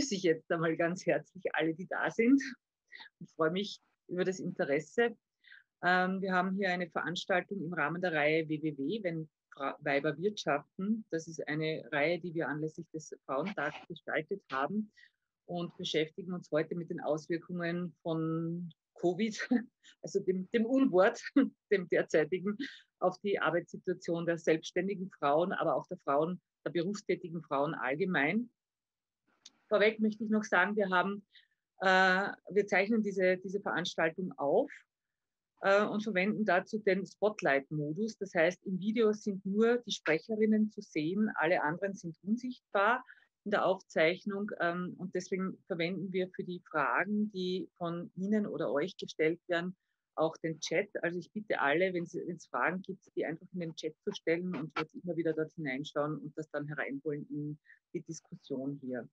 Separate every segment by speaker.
Speaker 1: begrüße ich jetzt einmal ganz herzlich alle, die da sind und freue mich über das Interesse. Ähm, wir haben hier eine Veranstaltung im Rahmen der Reihe WWW, wenn Weiber wirtschaften. Das ist eine Reihe, die wir anlässlich des Frauentags gestaltet haben und beschäftigen uns heute mit den Auswirkungen von Covid, also dem, dem Unwort, dem derzeitigen, auf die Arbeitssituation der selbstständigen Frauen, aber auch der Frauen, der berufstätigen Frauen allgemein. Vorweg möchte ich noch sagen, wir haben, äh, wir zeichnen diese, diese Veranstaltung auf äh, und verwenden dazu den Spotlight-Modus. Das heißt, im Video sind nur die Sprecherinnen zu sehen, alle anderen sind unsichtbar in der Aufzeichnung. Ähm, und deswegen verwenden wir für die Fragen, die von Ihnen oder euch gestellt werden, auch den Chat. Also ich bitte alle, wenn es Fragen gibt, die einfach in den Chat zu stellen und jetzt immer wieder dort hineinschauen und das dann hereinholen in die Diskussion hier.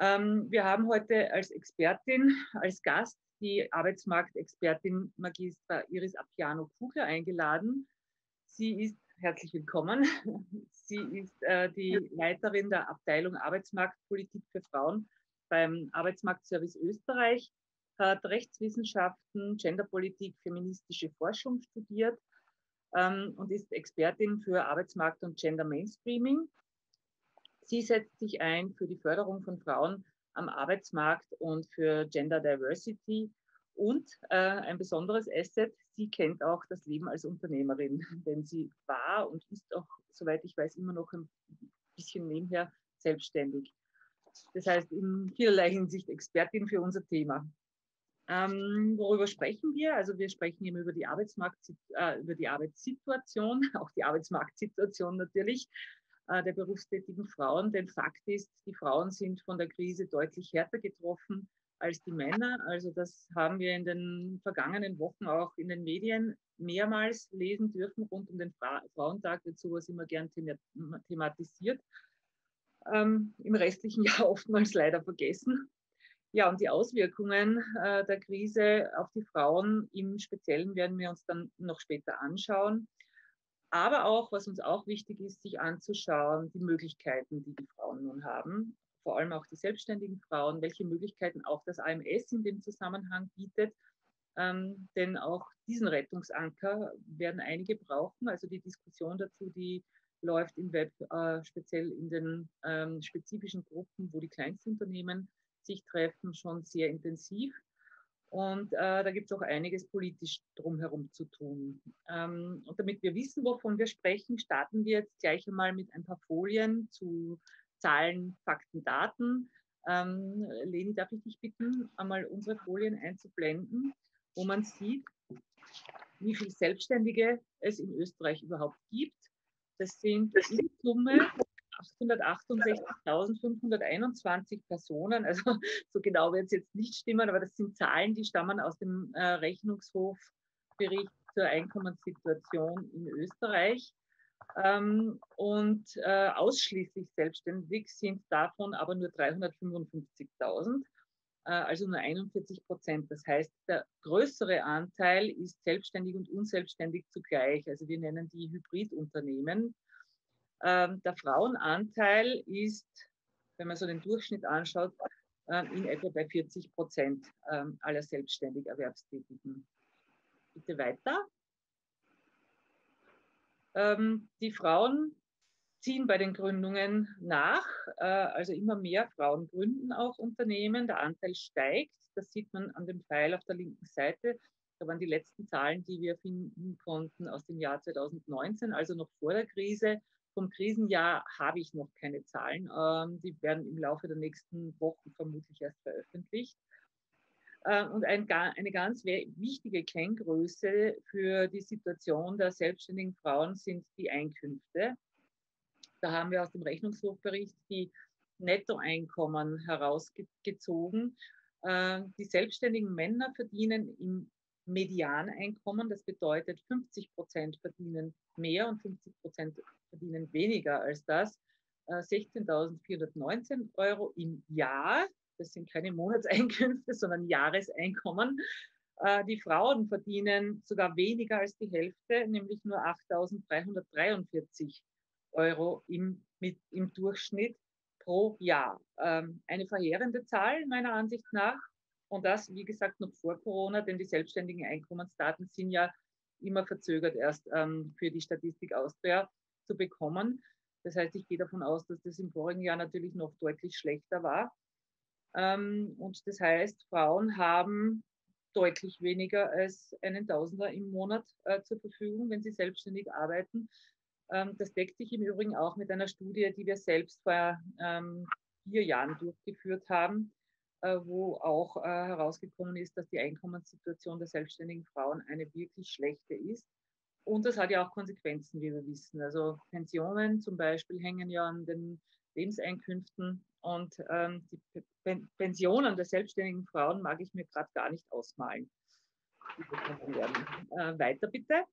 Speaker 1: Ähm, wir haben heute als Expertin, als Gast die Arbeitsmarktexpertin Magistra Iris Appiano-Kugler eingeladen. Sie ist herzlich willkommen. Sie ist äh, die Leiterin der Abteilung Arbeitsmarktpolitik für Frauen beim Arbeitsmarktservice Österreich, hat Rechtswissenschaften, Genderpolitik, feministische Forschung studiert ähm, und ist Expertin für Arbeitsmarkt und Gender Mainstreaming. Sie setzt sich ein für die Förderung von Frauen am Arbeitsmarkt und für Gender Diversity. Und äh, ein besonderes Asset, sie kennt auch das Leben als Unternehmerin, denn sie war und ist auch, soweit ich weiß, immer noch ein bisschen nebenher selbstständig. Das heißt, in vielerlei Hinsicht Expertin für unser Thema. Ähm, worüber sprechen wir? Also wir sprechen eben über die, Arbeitsmarkt, äh, über die Arbeitssituation, auch die Arbeitsmarktsituation natürlich, der berufstätigen Frauen. Denn Fakt ist, die Frauen sind von der Krise deutlich härter getroffen als die Männer. Also das haben wir in den vergangenen Wochen auch in den Medien mehrmals lesen dürfen. Rund um den Fra Frauentag wird sowas immer gern thematisiert. Ähm, Im restlichen Jahr oftmals leider vergessen. Ja, und die Auswirkungen äh, der Krise auf die Frauen im Speziellen werden wir uns dann noch später anschauen. Aber auch, was uns auch wichtig ist, sich anzuschauen, die Möglichkeiten, die die Frauen nun haben, vor allem auch die selbstständigen Frauen, welche Möglichkeiten auch das AMS in dem Zusammenhang bietet. Ähm, denn auch diesen Rettungsanker werden einige brauchen. Also die Diskussion dazu, die läuft im Web äh, speziell in den ähm, spezifischen Gruppen, wo die Kleinstunternehmen sich treffen, schon sehr intensiv. Und äh, da gibt es auch einiges politisch drumherum zu tun. Ähm, und damit wir wissen, wovon wir sprechen, starten wir jetzt gleich einmal mit ein paar Folien zu Zahlen, Fakten, Daten. Ähm, Leni, darf ich dich bitten, einmal unsere Folien einzublenden, wo man sieht, wie viele Selbstständige es in Österreich überhaupt gibt. Das sind in Summe 868.521 Personen. Also so genau wird es jetzt nicht stimmen, aber das sind Zahlen, die stammen aus dem äh, Rechnungshofbericht zur Einkommenssituation in Österreich. Ähm, und äh, ausschließlich selbstständig sind davon aber nur 355.000, äh, also nur 41 Prozent. Das heißt, der größere Anteil ist selbstständig und unselbstständig zugleich. Also wir nennen die Hybridunternehmen. Ähm, der Frauenanteil ist, wenn man so den Durchschnitt anschaut, äh, in etwa bei 40 Prozent äh, aller selbstständig Erwerbstätigen. Bitte weiter. Ähm, die Frauen ziehen bei den Gründungen nach, äh, also immer mehr Frauen gründen auch Unternehmen, der Anteil steigt, das sieht man an dem Pfeil auf der linken Seite. Da waren die letzten Zahlen, die wir finden konnten aus dem Jahr 2019, also noch vor der Krise. Vom Krisenjahr habe ich noch keine Zahlen. Ähm, die werden im Laufe der nächsten Wochen vermutlich erst veröffentlicht. Äh, und ein, eine ganz wichtige Kenngröße für die Situation der selbstständigen Frauen sind die Einkünfte. Da haben wir aus dem Rechnungshofbericht die Nettoeinkommen herausgezogen. Äh, die selbstständigen Männer verdienen im Medianeinkommen. Das bedeutet, 50 Prozent verdienen mehr und 50 Prozent verdienen weniger als das. 16.419 äh, Euro im Jahr. Das sind keine Monatseinkünfte, sondern Jahreseinkommen. Äh, die Frauen verdienen sogar weniger als die Hälfte, nämlich nur 8.343 Euro im, mit, im Durchschnitt pro Jahr. Ähm, eine verheerende Zahl meiner Ansicht nach. Und das, wie gesagt, noch vor Corona, denn die selbstständigen Einkommensdaten sind ja immer verzögert erst ähm, für die Statistik Austria zu bekommen. Das heißt, ich gehe davon aus, dass das im vorigen Jahr natürlich noch deutlich schlechter war. Ähm, und das heißt, Frauen haben deutlich weniger als einen Tausender im Monat äh, zur Verfügung, wenn sie selbstständig arbeiten. Ähm, das deckt sich im Übrigen auch mit einer Studie, die wir selbst vor ähm, vier Jahren durchgeführt haben, wo auch äh, herausgekommen ist, dass die Einkommenssituation der selbstständigen Frauen eine wirklich schlechte ist. Und das hat ja auch Konsequenzen, wie wir wissen. Also Pensionen zum Beispiel hängen ja an den Lebenseinkünften und ähm, die Pensionen der selbstständigen Frauen mag ich mir gerade gar nicht ausmalen. Äh, weiter bitte.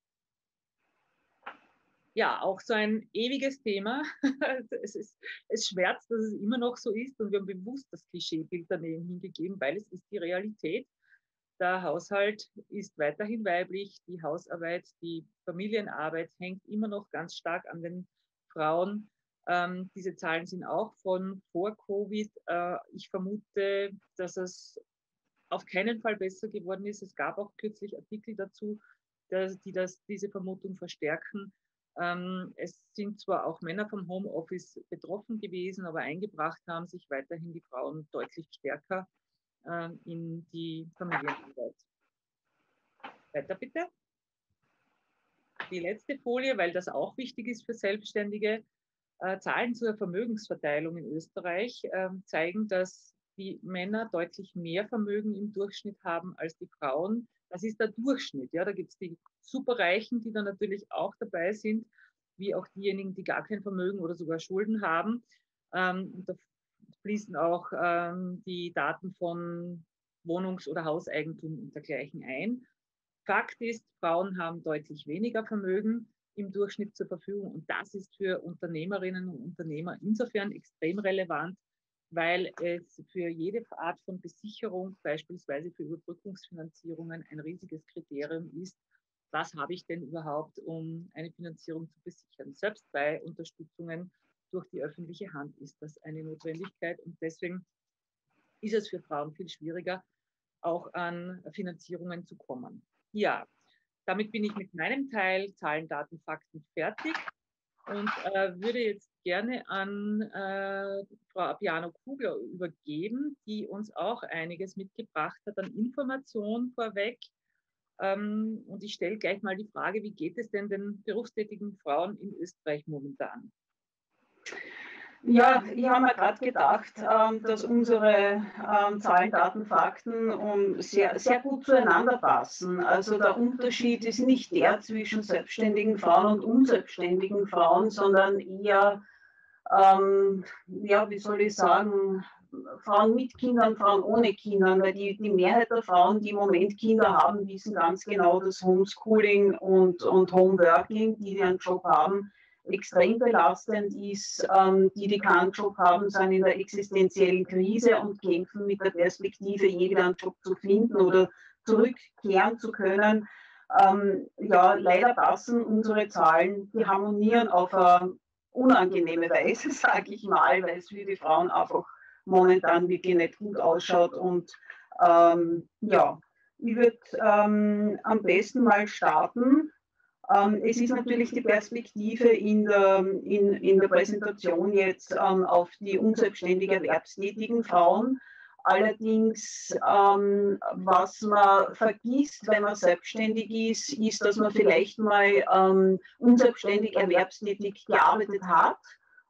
Speaker 1: Ja, auch so ein ewiges Thema. es, ist, es schmerzt, dass es immer noch so ist und wir haben bewusst das Klischeebild daneben hingegeben, weil es ist die Realität. Der Haushalt ist weiterhin weiblich, die Hausarbeit, die Familienarbeit hängt immer noch ganz stark an den Frauen. Ähm, diese Zahlen sind auch von vor Covid. Äh, ich vermute, dass es auf keinen Fall besser geworden ist. Es gab auch kürzlich Artikel dazu, dass, die das, diese Vermutung verstärken. Ähm, es sind zwar auch Männer vom Homeoffice betroffen gewesen, aber eingebracht haben sich weiterhin die Frauen deutlich stärker äh, in die Familienarbeit. Weiter bitte. Die letzte Folie, weil das auch wichtig ist für Selbstständige. Äh, Zahlen zur Vermögensverteilung in Österreich äh, zeigen, dass die Männer deutlich mehr Vermögen im Durchschnitt haben als die Frauen. Das ist der Durchschnitt. Ja, da gibt es die Superreichen, die dann natürlich auch dabei sind, wie auch diejenigen, die gar kein Vermögen oder sogar Schulden haben. Ähm, da fließen auch ähm, die Daten von Wohnungs- oder Hauseigentum und dergleichen ein. Fakt ist, Frauen haben deutlich weniger Vermögen im Durchschnitt zur Verfügung. Und das ist für Unternehmerinnen und Unternehmer insofern extrem relevant, weil es für jede Art von Besicherung, beispielsweise für Überbrückungsfinanzierungen, ein riesiges Kriterium ist, was habe ich denn überhaupt, um eine Finanzierung zu besichern. Selbst bei Unterstützungen durch die öffentliche Hand ist das eine Notwendigkeit und deswegen ist es für Frauen viel schwieriger, auch an Finanzierungen zu kommen. Ja, damit bin ich mit meinem Teil Zahlen, Daten, Fakten fertig und äh, würde jetzt gerne an äh, Frau Apiano Kugler übergeben, die uns auch einiges mitgebracht hat an Informationen vorweg. Ähm, und ich stelle gleich mal die Frage, wie geht es denn den berufstätigen Frauen in Österreich momentan?
Speaker 2: Ja, ich habe mir gerade gedacht, ähm, dass unsere ähm, Zahlen, Daten, Fakten sehr, sehr gut zueinander passen. Also der Unterschied ist nicht der zwischen selbstständigen Frauen und unselbstständigen Frauen, sondern eher, ja, wie soll ich sagen, Frauen mit Kindern, Frauen ohne Kindern, weil die, die Mehrheit der Frauen, die im Moment Kinder haben, wissen ganz genau, dass Homeschooling und, und Homeworking, die, einen Job haben, extrem belastend ist. Ähm, die, die keinen Job haben, sind in der existenziellen Krise und kämpfen mit der Perspektive, je wieder einen Job zu finden oder zurückkehren zu können. Ähm, ja, leider passen unsere Zahlen, die harmonieren auf eine unangenehme Weise, sage ich mal, weil es für die Frauen einfach momentan wirklich nicht gut ausschaut. Und ähm, ja, ich würde ähm, am besten mal starten ähm, es ist natürlich die Perspektive in der, in, in der Präsentation jetzt ähm, auf die unselbstständig erwerbstätigen Frauen. Allerdings, ähm, was man vergisst, wenn man selbstständig ist, ist, dass man vielleicht mal ähm, unselbstständig erwerbstätig gearbeitet hat.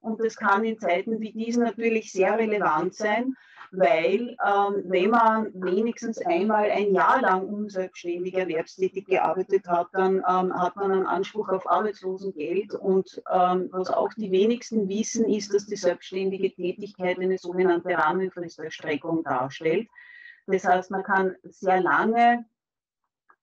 Speaker 2: Und das kann in Zeiten wie diesen natürlich sehr relevant sein, weil ähm, wenn man wenigstens einmal ein Jahr lang unselbstständig erwerbstätig gearbeitet hat, dann ähm, hat man einen Anspruch auf Arbeitslosengeld. Und ähm, was auch die wenigsten wissen, ist, dass die selbstständige Tätigkeit eine sogenannte Rahmenfristerstreckung darstellt. Das heißt, man kann sehr lange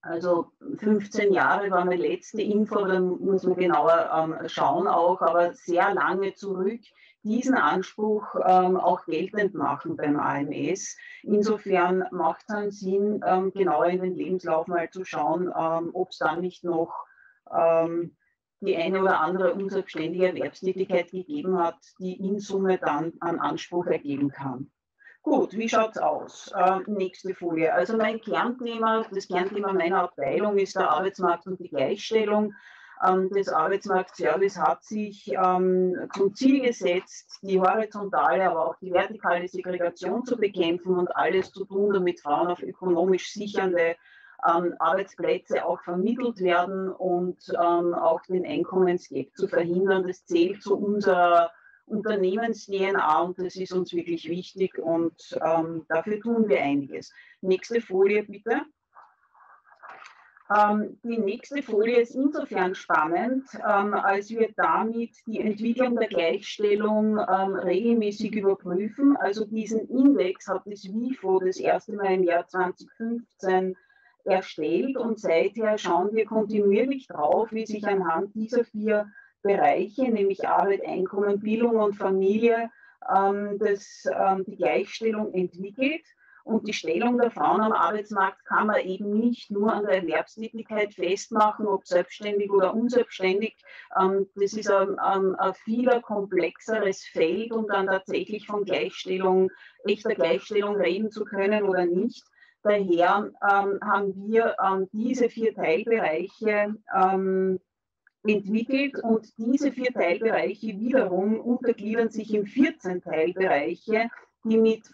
Speaker 2: also 15 Jahre war meine letzte Info, dann muss man genauer ähm, schauen auch, aber sehr lange zurück diesen Anspruch ähm, auch geltend machen beim AMS. Insofern macht es einen Sinn, ähm, genauer in den Lebenslauf mal zu schauen, ähm, ob es dann nicht noch ähm, die eine oder andere unselbstständige Erwerbstätigkeit gegeben hat, die in Summe dann an Anspruch ergeben kann. Gut, wie schaut es aus? Äh, nächste Folie. Also mein Kernthema, das Kernthema meiner Abteilung ist der Arbeitsmarkt und die Gleichstellung. Ähm, das Arbeitsmarktservice hat sich ähm, zum Ziel gesetzt, die horizontale, aber auch die vertikale Segregation zu bekämpfen und alles zu tun, damit Frauen auf ökonomisch sichernde ähm, Arbeitsplätze auch vermittelt werden und ähm, auch den Einkommensgap zu verhindern. Das zählt zu unserer Unternehmens-DNA und das ist uns wirklich wichtig und ähm, dafür tun wir einiges. Nächste Folie bitte. Ähm, die nächste Folie ist insofern spannend, ähm, als wir damit die Entwicklung der Gleichstellung ähm, regelmäßig überprüfen. Also diesen Index hat das WIFO das erste Mal im Jahr 2015 erstellt und seither schauen wir kontinuierlich drauf, wie sich anhand dieser vier Bereiche, nämlich Arbeit, Einkommen, Bildung und Familie, ähm, das, ähm, die Gleichstellung entwickelt. Und die Stellung der Frauen am Arbeitsmarkt kann man eben nicht nur an der Erwerbstätigkeit festmachen, ob selbstständig oder unselbstständig. Ähm, das ist ein, ein, ein viel komplexeres Feld, um dann tatsächlich von Gleichstellung, echter Gleichstellung reden zu können oder nicht. Daher ähm, haben wir ähm, diese vier Teilbereiche entwickelt und diese vier Teilbereiche wiederum untergliedern sich in 14 Teilbereiche, die mit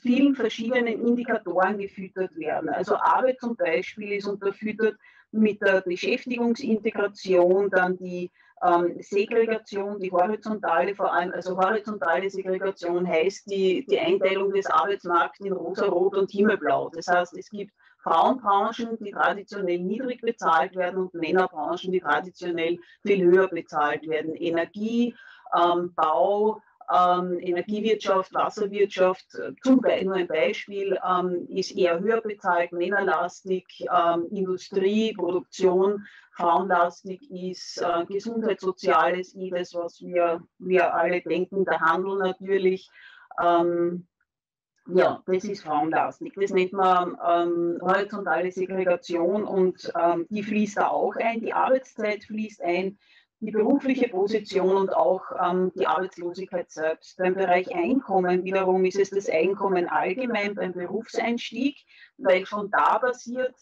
Speaker 2: vielen verschiedenen Indikatoren gefüttert werden. Also Arbeit zum Beispiel ist unterfüttert mit der Beschäftigungsintegration, dann die ähm, Segregation, die horizontale, vor allem, also horizontale Segregation heißt die, die Einteilung des Arbeitsmarkts in rosa, rot und himmelblau. Das heißt, es gibt Frauenbranchen, die traditionell niedrig bezahlt werden und Männerbranchen, die traditionell viel höher bezahlt werden. Energie, ähm, Bau, ähm, Energiewirtschaft, Wasserwirtschaft, zum Beispiel nur ein Beispiel, ähm, ist eher höher bezahlt, männerlastig, ähm, Industrie, Produktion, frauenlastig ist, äh, Gesundheit, Soziales, das, was wir, wir alle denken, der Handel natürlich. Ähm, ja, das ist frauenlastig. Das nennt man ähm, horizontale Segregation und ähm, die fließt da auch ein. Die Arbeitszeit fließt ein, die berufliche Position und auch ähm, die Arbeitslosigkeit selbst. Beim Bereich Einkommen wiederum ist es das Einkommen allgemein beim Berufseinstieg, weil schon da passiert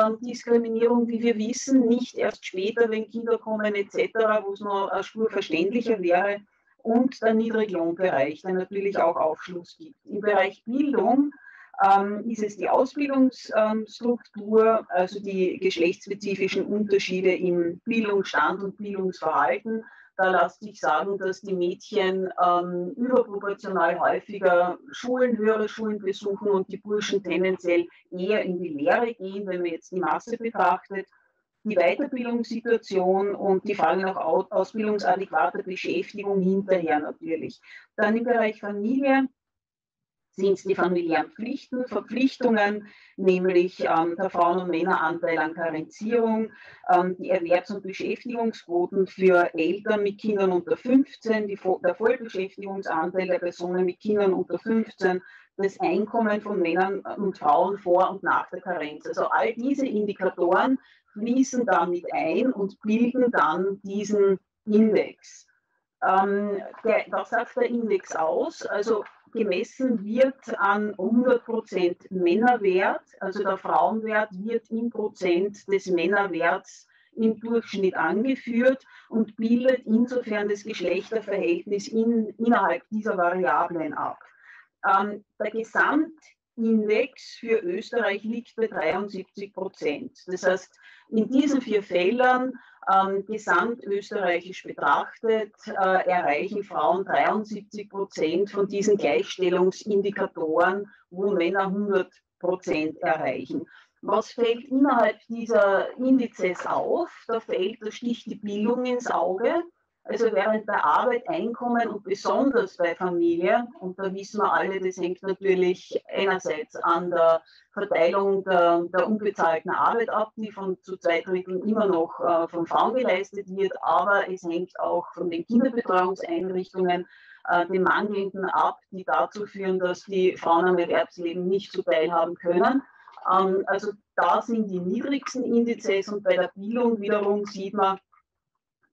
Speaker 2: ähm, Diskriminierung, wie wir wissen, nicht erst später, wenn Kinder kommen etc., wo es noch eine Spur verständlicher wäre und der Niedriglohnbereich, der natürlich auch Aufschluss gibt. Im Bereich Bildung ähm, ist es die Ausbildungsstruktur, also die geschlechtsspezifischen Unterschiede im Bildungsstand und Bildungsverhalten. Da lässt sich sagen, dass die Mädchen ähm, überproportional häufiger Schulen, höhere Schulen besuchen und die Burschen tendenziell eher in die Lehre gehen, wenn man jetzt die Masse betrachtet die Weiterbildungssituation und die Frage nach ausbildungsadäquater Beschäftigung hinterher natürlich. Dann im Bereich Familie sind die familiären Pflichten, Verpflichtungen, nämlich ähm, der Frauen- und Männeranteil an Karenzierung, ähm, die Erwerbs- und Beschäftigungsquoten für Eltern mit Kindern unter 15, die, der Vollbeschäftigungsanteil der Personen mit Kindern unter 15, das Einkommen von Männern und Frauen vor und nach der Karenz. Also all diese Indikatoren fließen damit ein und bilden dann diesen Index. Ähm, der, was sagt der Index aus? Also gemessen wird an 100% Männerwert, also der Frauenwert wird in Prozent des Männerwerts im Durchschnitt angeführt und bildet insofern das Geschlechterverhältnis in, innerhalb dieser Variablen ab. Ähm, der Gesamt Index für Österreich liegt bei 73 Prozent. Das heißt, in diesen vier Feldern ähm, gesamtösterreichisch betrachtet äh, erreichen Frauen 73 Prozent von diesen Gleichstellungsindikatoren, wo Männer 100 Prozent erreichen. Was fällt innerhalb dieser Indizes auf? Da fällt, da sticht die Bildung ins Auge. Also während der Arbeit, Einkommen und besonders bei Familie, und da wissen wir alle, das hängt natürlich einerseits an der Verteilung der, der unbezahlten Arbeit ab, die von zu zwei Dritteln immer noch äh, von Frauen geleistet wird, aber es hängt auch von den Kinderbetreuungseinrichtungen, äh, den mangelnden ab, die dazu führen, dass die Frauen am Erwerbsleben nicht so teilhaben können. Ähm, also da sind die niedrigsten Indizes und bei der Bildung wiederum sieht man,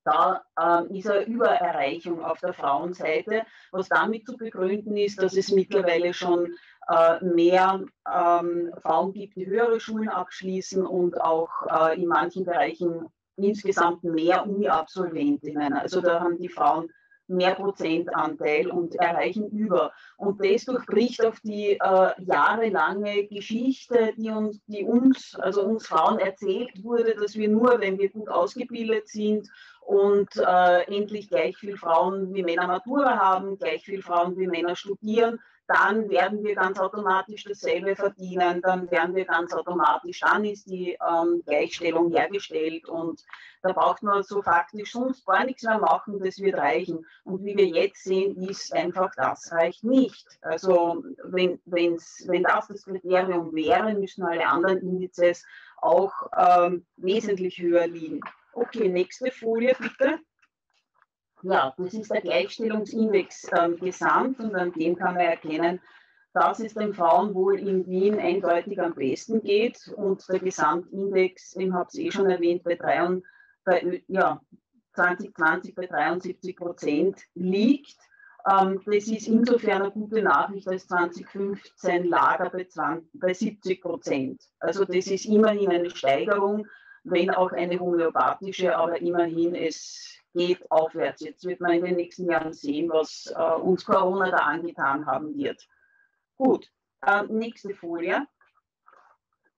Speaker 2: da ähm, ist eine Übererreichung auf der Frauenseite, was damit zu begründen ist, dass es mittlerweile schon äh, mehr ähm, Frauen gibt, die höhere Schulen abschließen und auch äh, in manchen Bereichen insgesamt mehr Uni-Absolventinnen. Also da haben die Frauen mehr Prozentanteil und erreichen über. Und das durchbricht auf die äh, jahrelange Geschichte, die uns, die uns, also uns Frauen erzählt wurde, dass wir nur, wenn wir gut ausgebildet sind und äh, endlich gleich viel Frauen wie Männer Matura haben, gleich viel Frauen wie Männer studieren, dann werden wir ganz automatisch dasselbe verdienen, dann werden wir ganz automatisch, dann ist die ähm, Gleichstellung hergestellt und da braucht man so faktisch sonst gar nichts mehr machen, das wird reichen. Und wie wir jetzt sehen, ist einfach, das reicht nicht. Also wenn, wenn's, wenn das das Kriterium wäre, müssen alle anderen Indizes auch ähm, wesentlich höher liegen. Okay, nächste Folie bitte. Ja, das ist der Gleichstellungsindex ähm, gesamt und an dem kann man erkennen, dass es den Frauen wohl in Wien eindeutig am besten geht und der Gesamtindex, den habe ich eh schon erwähnt, bei, 3, bei ja, 2020 bei 73 Prozent liegt. Ähm, das ist insofern eine gute Nachricht, als 2015 Lager bei, 20, bei 70 Prozent. Also das ist immerhin eine Steigerung, wenn auch eine homöopathische, aber immerhin es geht aufwärts. Jetzt wird man in den nächsten Jahren sehen, was äh, uns Corona da angetan haben wird. Gut, äh, nächste Folie.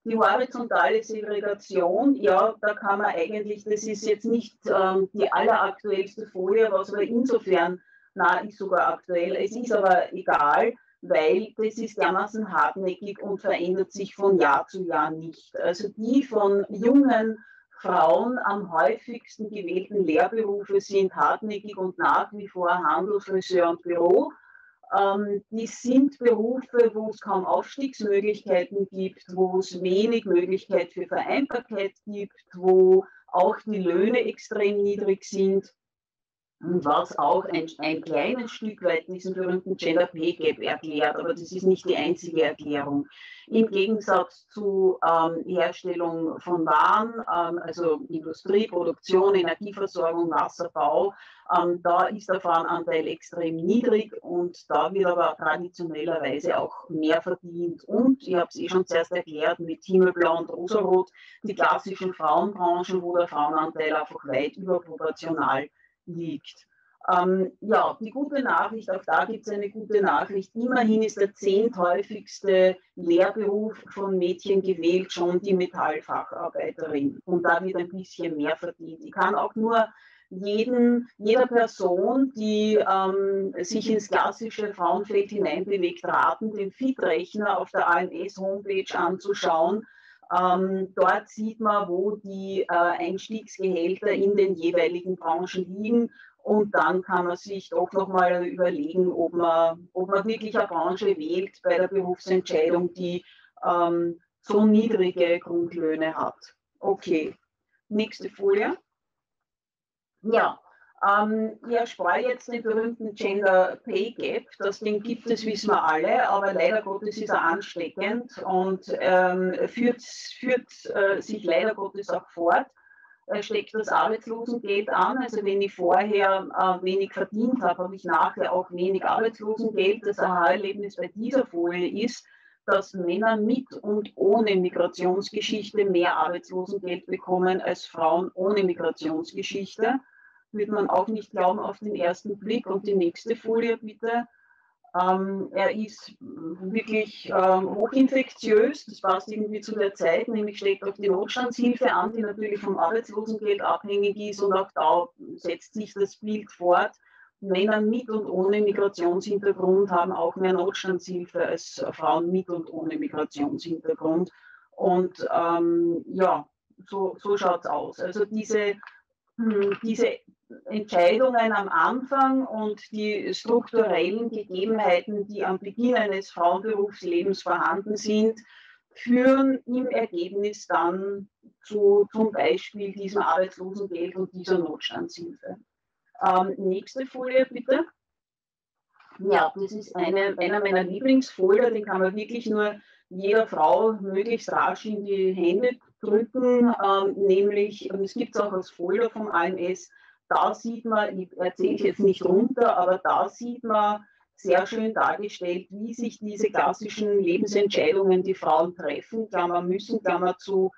Speaker 2: Die horizontale Segregation, ja, da kann man eigentlich, das ist jetzt nicht ähm, die alleraktuellste Folie, was aber insofern, na, ist sogar aktuell, es ist aber egal, weil das ist dermaßen hartnäckig und verändert sich von Jahr zu Jahr nicht. Also die von jungen Frauen am häufigsten gewählten Lehrberufe sind hartnäckig und nach wie vor Handel, Friseur und Büro. Ähm, die sind Berufe, wo es kaum Aufstiegsmöglichkeiten gibt, wo es wenig Möglichkeit für Vereinbarkeit gibt, wo auch die Löhne extrem niedrig sind was auch ein, ein kleines Stück weit diesen berühmten Gender Pay Gap erklärt, aber das ist nicht die einzige Erklärung. Im Gegensatz zu ähm, Herstellung von Waren, ähm, also Industrie, Produktion, Energieversorgung, Wasserbau, ähm, da ist der Frauenanteil extrem niedrig und da wird aber traditionellerweise auch mehr verdient. Und ich habe es eh schon zuerst erklärt, mit Himmelblau und Rosarot, die klassischen Frauenbranchen, wo der Frauenanteil einfach weit überproportional liegt. Ähm, ja, die gute Nachricht, auch da gibt es eine gute Nachricht. Immerhin ist der zehnthäufigste Lehrberuf von Mädchen gewählt schon die Metallfacharbeiterin. Und da wird ein bisschen mehr verdient. Ich kann auch nur jeden, jeder Person, die ähm, sich ins klassische Frauenfeld hineinbewegt, raten, den FIT-Rechner auf der AMS-Homepage anzuschauen. Ähm, dort sieht man, wo die äh, Einstiegsgehälter in den jeweiligen Branchen liegen. Und dann kann man sich doch nochmal überlegen, ob man, ob man wirklich eine Branche wählt bei der Berufsentscheidung, die ähm, so niedrige Grundlöhne hat. Okay, nächste Folie. Ja, ähm, ich erspare jetzt den berühmten Gender Pay Gap. Das Ding gibt es, wissen wir alle, aber leider Gottes ist er ansteckend und ähm, führt, führt äh, sich leider Gottes auch fort. Er steckt das Arbeitslosengeld an. Also wenn ich vorher äh, wenig verdient habe, habe ich nachher auch wenig Arbeitslosengeld. Das Aha-Erlebnis bei dieser Folie ist, dass Männer mit und ohne Migrationsgeschichte mehr Arbeitslosengeld bekommen als Frauen ohne Migrationsgeschichte wird man auch nicht glauben auf den ersten Blick. Und die nächste Folie bitte. Ähm, er ist wirklich ähm, hochinfektiös, das passt irgendwie zu der Zeit, nämlich steckt auch die Notstandshilfe an, die natürlich vom Arbeitslosengeld abhängig ist und auch da setzt sich das Bild fort. Männer mit und ohne Migrationshintergrund haben auch mehr Notstandshilfe als Frauen mit und ohne Migrationshintergrund. Und ähm, ja, so, so schaut es aus. Also diese, hm, diese Entscheidungen am Anfang und die strukturellen Gegebenheiten, die am Beginn eines Frauenberufslebens vorhanden sind, führen im Ergebnis dann zu zum Beispiel diesem Arbeitslosengeld und dieser Notstandshilfe. Ähm, nächste Folie bitte. Ja, das ist eine, einer meiner Lieblingsfolien, den kann man wirklich nur jeder Frau möglichst rasch in die Hände drücken, ähm, nämlich, und es gibt es auch als Folie vom AMS, da sieht man, ich erzähle jetzt nicht runter, aber da sieht man sehr schön dargestellt, wie sich diese klassischen Lebensentscheidungen, die Frauen treffen, Klammer müssen, Klammer zu,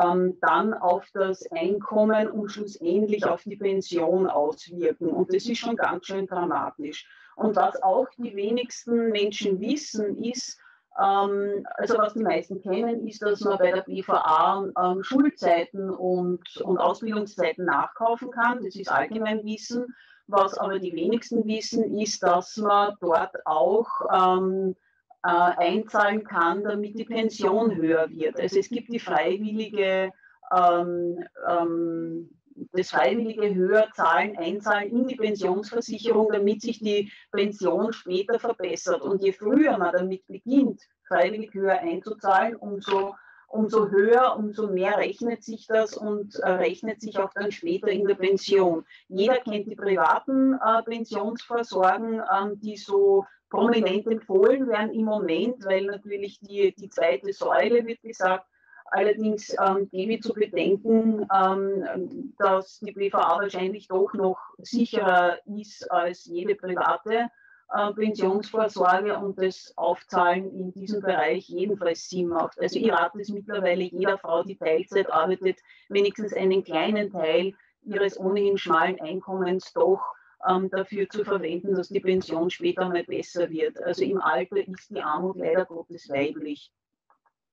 Speaker 2: ähm, dann auf das Einkommen und schlussendlich auf die Pension auswirken. Und das ist schon ganz schön dramatisch. Und was auch die wenigsten Menschen wissen, ist, also was die meisten kennen, ist, dass man bei der BVA ähm, Schulzeiten und, und Ausbildungszeiten nachkaufen kann. Das ist allgemein Wissen. Was aber die wenigsten wissen, ist, dass man dort auch ähm, äh, einzahlen kann, damit die Pension höher wird. Also es gibt die freiwillige ähm, ähm, das freiwillige Höherzahlen, Einzahlen in die Pensionsversicherung, damit sich die Pension später verbessert. Und je früher man damit beginnt, freiwillig höher einzuzahlen, umso, umso höher, umso mehr rechnet sich das und äh, rechnet sich auch dann später in der Pension. Jeder kennt die privaten äh, Pensionsvorsorgen, äh, die so prominent empfohlen werden im Moment, weil natürlich die, die zweite Säule, wird gesagt, Allerdings ähm, gebe ich zu bedenken, ähm, dass die BVA wahrscheinlich doch noch sicherer ist als jede private äh, Pensionsvorsorge und das Aufzahlen in diesem Bereich jedenfalls Sinn macht. Also ich rate es mittlerweile jeder Frau, die Teilzeit arbeitet, wenigstens einen kleinen Teil ihres ohnehin schmalen Einkommens doch ähm, dafür zu verwenden, dass die Pension später mal besser wird. Also im Alter ist die Armut leider Gottes weiblich.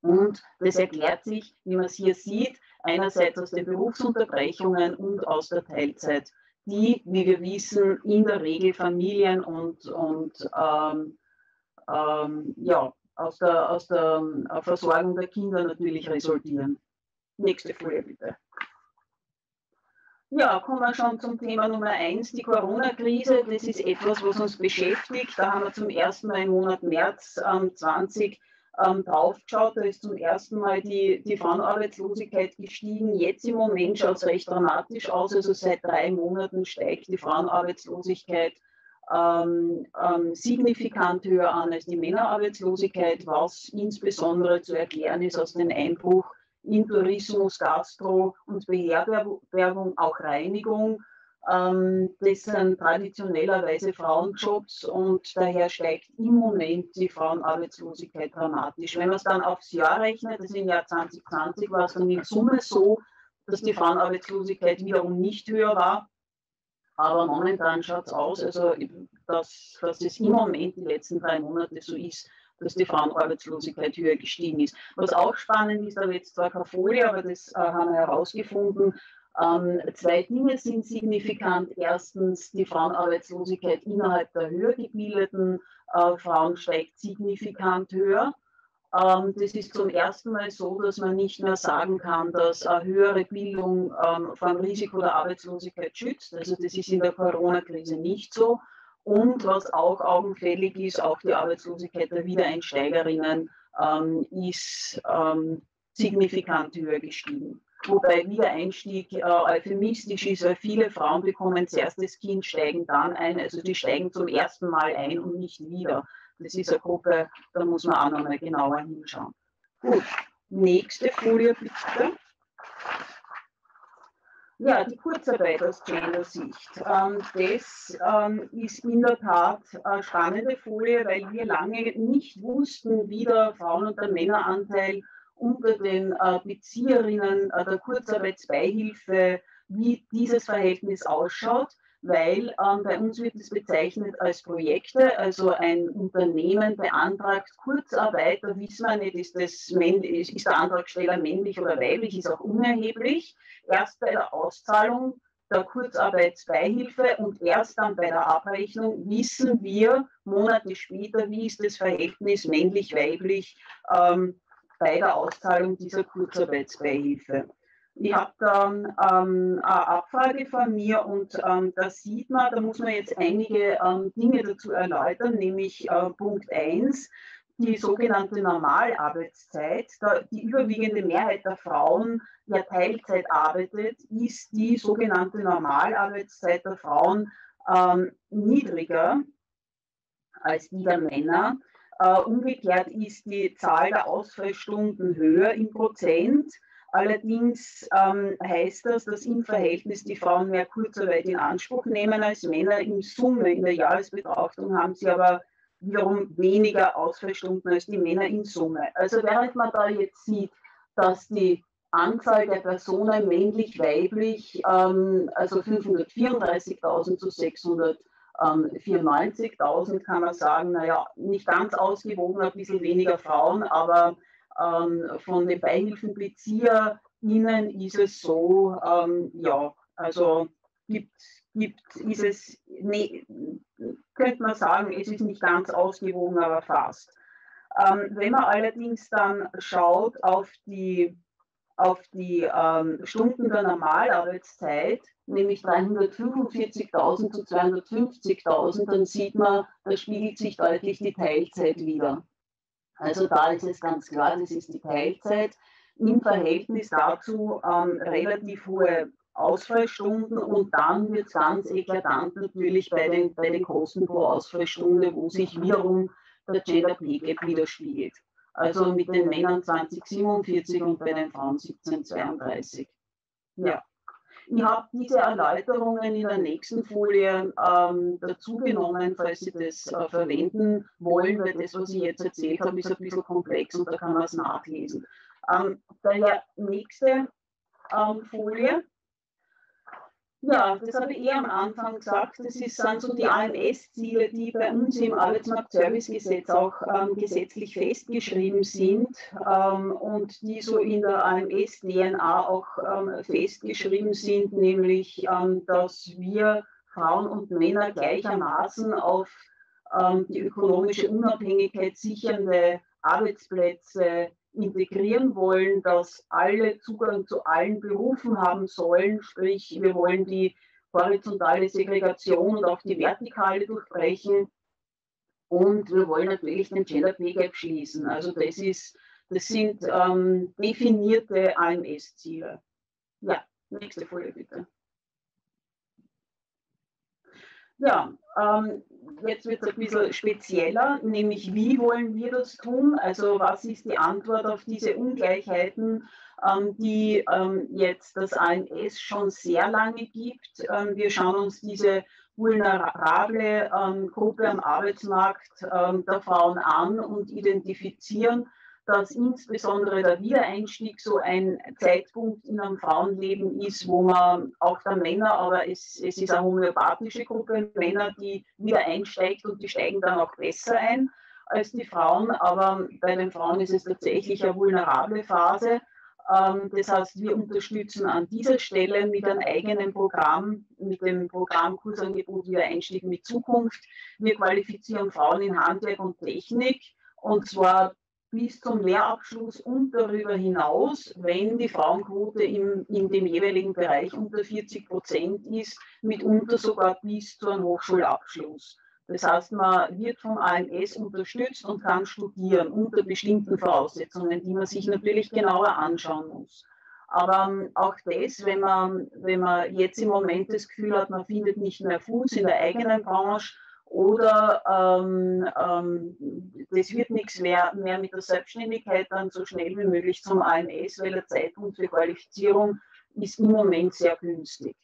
Speaker 2: Und das erklärt sich, wie man es hier sieht, einerseits aus den Berufsunterbrechungen und aus der Teilzeit, die, wie wir wissen, in der Regel Familien und, und ähm, ähm, ja, aus der, aus der äh, Versorgung der Kinder natürlich resultieren. Nächste Folie bitte. Ja, kommen wir schon zum Thema Nummer eins, die Corona-Krise. Das ist etwas, was uns beschäftigt. Da haben wir zum ersten Mal im Monat März ähm, 20 ähm, draufgeschaut. Da ist zum ersten Mal die, die Frauenarbeitslosigkeit gestiegen. Jetzt im Moment schaut es recht dramatisch aus. Also seit drei Monaten steigt die Frauenarbeitslosigkeit ähm, ähm, signifikant höher an als die Männerarbeitslosigkeit, was insbesondere zu erklären ist aus dem Einbruch in Tourismus, Gastro und Beherbergung, auch Reinigung ähm, das sind traditionellerweise Frauenjobs und daher steigt im Moment die Frauenarbeitslosigkeit dramatisch. Wenn man es dann aufs Jahr rechnet, also im Jahr 2020 war es dann in Summe so, dass die Frauenarbeitslosigkeit wiederum nicht höher war. Aber momentan schaut es aus, also dass, dass es im Moment die letzten drei Monate so ist, dass die Frauenarbeitslosigkeit höher gestiegen ist. Was auch spannend ist, aber jetzt zwar keine Folie, aber das äh, haben wir herausgefunden, ähm, zwei Dinge sind signifikant. Erstens, die Frauenarbeitslosigkeit innerhalb der höher gebildeten äh, Frauen steigt signifikant höher. Ähm, das ist zum ersten Mal so, dass man nicht mehr sagen kann, dass eine höhere Bildung ähm, dem Risiko der Arbeitslosigkeit schützt. Also das ist in der Corona-Krise nicht so. Und was auch augenfällig ist, auch die Arbeitslosigkeit der Wiedereinsteigerinnen ähm, ist ähm, signifikant höher gestiegen wobei Wiedereinstieg äh, euphemistisch ist, weil viele Frauen bekommen zuerst das Kind, steigen dann ein, also die steigen zum ersten Mal ein und nicht wieder. Das ist eine Gruppe, da muss man auch nochmal genauer hinschauen. Gut, nächste Folie bitte. Ja, die Kurzarbeit aus Gender-Sicht. Ähm, das ähm, ist in der Tat eine spannende Folie, weil wir lange nicht wussten, wie der Frauen- und der Männeranteil unter den äh, Bezieherinnen äh, der Kurzarbeitsbeihilfe, wie dieses Verhältnis ausschaut, weil ähm, bei uns wird es bezeichnet als Projekte, also ein Unternehmen beantragt Kurzarbeit, da wissen wir nicht, ist, das männlich, ist der Antragsteller männlich oder weiblich, ist auch unerheblich. Erst bei der Auszahlung der Kurzarbeitsbeihilfe und erst dann bei der Abrechnung wissen wir Monate später, wie ist das Verhältnis männlich-weiblich ähm, bei der Auszahlung dieser Kurzarbeitsbeihilfe. Ich habe dann ähm, eine Abfrage von mir und ähm, da sieht man, da muss man jetzt einige ähm, Dinge dazu erläutern, nämlich äh, Punkt 1, die sogenannte Normalarbeitszeit. Da die überwiegende Mehrheit der Frauen ja Teilzeit arbeitet, ist die sogenannte Normalarbeitszeit der Frauen ähm, niedriger als die der Männer. Uh, umgekehrt ist die Zahl der Ausfallstunden höher im Prozent. Allerdings ähm, heißt das, dass im Verhältnis die Frauen mehr Kurzarbeit in Anspruch nehmen als Männer. Im Summe, in der Jahresbetrachtung haben sie aber wiederum weniger Ausfallstunden als die Männer in Summe. Also während man da jetzt sieht, dass die Anzahl der Personen männlich-weiblich, ähm, also 534.000 zu 694.000 kann man sagen, naja, nicht ganz ausgewogen, ein bisschen weniger Frauen, aber ähm, von den BeihilfenbezieherInnen ist es so, ähm, ja, also gibt, gibt, ist es, nee, könnte man sagen, es ist nicht ganz ausgewogen, aber fast. Ähm, wenn man allerdings dann schaut auf die auf die ähm, Stunden der Normalarbeitszeit, nämlich 345.000 zu 250.000, dann sieht man, da spiegelt sich deutlich die Teilzeit wieder. Also da ist es ganz klar, das ist die Teilzeit im Verhältnis dazu ähm, relativ hohe Ausfallstunden und dann wird es ganz eklatant natürlich bei den, bei den Kosten pro Ausfallstunde, wo sich wiederum der Gender Pay Gap widerspiegelt also mit den Männern 2047 und bei den Frauen 1732. Ja. Ich habe diese Erläuterungen in der nächsten Folie ähm, dazugenommen, falls Sie das äh, verwenden wollen, weil das, was ich jetzt erzählt habe, ist ein bisschen komplex und da kann man es nachlesen. Ähm, daher nächste ähm, Folie. Ja, das habe ich eh am Anfang gesagt. Das ist, sind so die AMS-Ziele, die bei uns im Arbeitsmarktservicegesetz auch ähm, gesetzlich festgeschrieben sind ähm, und die so in der AMS-DNA auch ähm, festgeschrieben sind, nämlich, ähm, dass wir Frauen und Männer gleichermaßen auf ähm, die ökonomische Unabhängigkeit sichernde Arbeitsplätze integrieren wollen, dass alle Zugang zu allen Berufen haben sollen. Sprich, wir wollen die horizontale Segregation und auch die vertikale durchbrechen. Und wir wollen natürlich den Gender Pay Gap schließen. Also das, ist, das sind ähm, definierte AMS-Ziele. Ja, nächste Folie bitte. Ja, ähm, jetzt wird es ein bisschen spezieller, nämlich wie wollen wir das tun? Also was ist die Antwort auf diese Ungleichheiten, ähm, die ähm, jetzt das AMS schon sehr lange gibt? Ähm, wir schauen uns diese vulnerable ähm, Gruppe am Arbeitsmarkt ähm, der Frauen an und identifizieren dass insbesondere der Wiedereinstieg so ein Zeitpunkt in einem Frauenleben ist, wo man auch der Männer, aber es, es ist eine homöopathische Gruppe Männer, die wieder einsteigt und die steigen dann auch besser ein als die Frauen. Aber bei den Frauen ist es tatsächlich eine vulnerable Phase. Ähm, das heißt, wir unterstützen an dieser Stelle mit einem eigenen Programm, mit dem Programm Kursangebot Wiedereinstieg mit Zukunft. Wir qualifizieren Frauen in Handwerk und Technik und zwar bis zum Lehrabschluss und darüber hinaus, wenn die Frauenquote im, in dem jeweiligen Bereich unter 40 Prozent ist, mitunter sogar bis zu einem Hochschulabschluss. Das heißt, man wird vom AMS unterstützt und kann studieren unter bestimmten Voraussetzungen, die man sich natürlich genauer anschauen muss. Aber ähm, auch das, wenn man, wenn man jetzt im Moment das Gefühl hat, man findet nicht mehr Fuß in der eigenen Branche, oder ähm, ähm, das wird nichts mehr, mehr mit der Selbstständigkeit dann so schnell wie möglich zum AMS, weil der Zeitpunkt für Qualifizierung ist im Moment sehr günstig.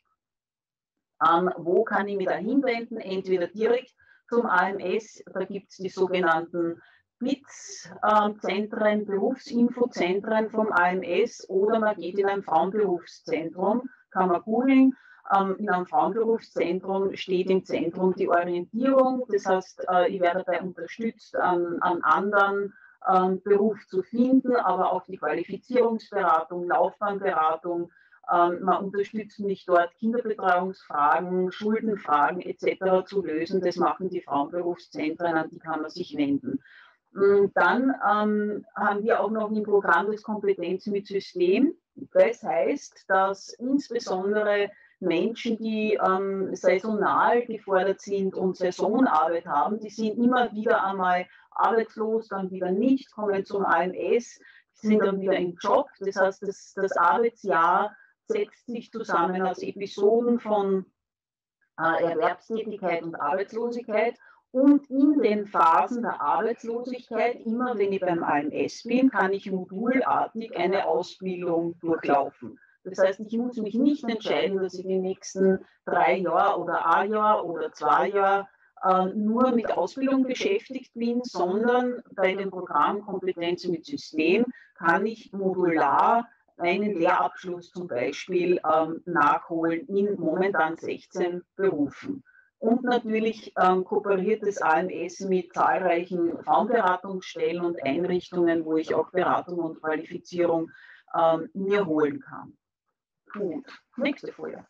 Speaker 2: Ähm, wo kann ich mich da hinwenden? Entweder direkt zum AMS, da gibt es die sogenannten BITS-Zentren, ähm, Berufsinfozentren vom AMS oder man geht in ein Frauenberufszentrum, kann man googeln ähm, in einem Frauenberufszentrum steht im Zentrum die Orientierung. Das heißt, äh, ich werde dabei unterstützt, an, an anderen ähm, Beruf zu finden, aber auch die Qualifizierungsberatung, Laufbahnberatung. Ähm, man unterstützt mich dort, Kinderbetreuungsfragen, Schuldenfragen etc. zu lösen. Das machen die Frauenberufszentren, an die kann man sich wenden. Mm, dann ähm, haben wir auch noch ein Programm das Kompetenz mit System. Das heißt, dass insbesondere Menschen, die ähm, saisonal gefordert sind und Saisonarbeit haben, die sind immer wieder einmal arbeitslos, dann wieder nicht, kommen zum AMS, sind dann wieder im Job. Das heißt, das, das Arbeitsjahr setzt sich zusammen aus Episoden von äh, Erwerbstätigkeit und Arbeitslosigkeit Und in den Phasen der Arbeitslosigkeit, immer wenn ich beim AMS bin, kann ich modulartig eine Ausbildung durchlaufen. Das heißt, ich muss mich nicht entscheiden, dass ich die nächsten drei Jahre oder ein Jahr oder zwei Jahre äh, nur mit Ausbildung beschäftigt bin, sondern bei dem Programm Kompetenz mit System kann ich modular einen Lehrabschluss zum Beispiel ähm, nachholen in momentan 16 Berufen. Und natürlich ähm, kooperiert das AMS mit zahlreichen Frauenberatungsstellen und Einrichtungen, wo ich auch Beratung und Qualifizierung ähm, mir holen kann. Gut, nächste Folie.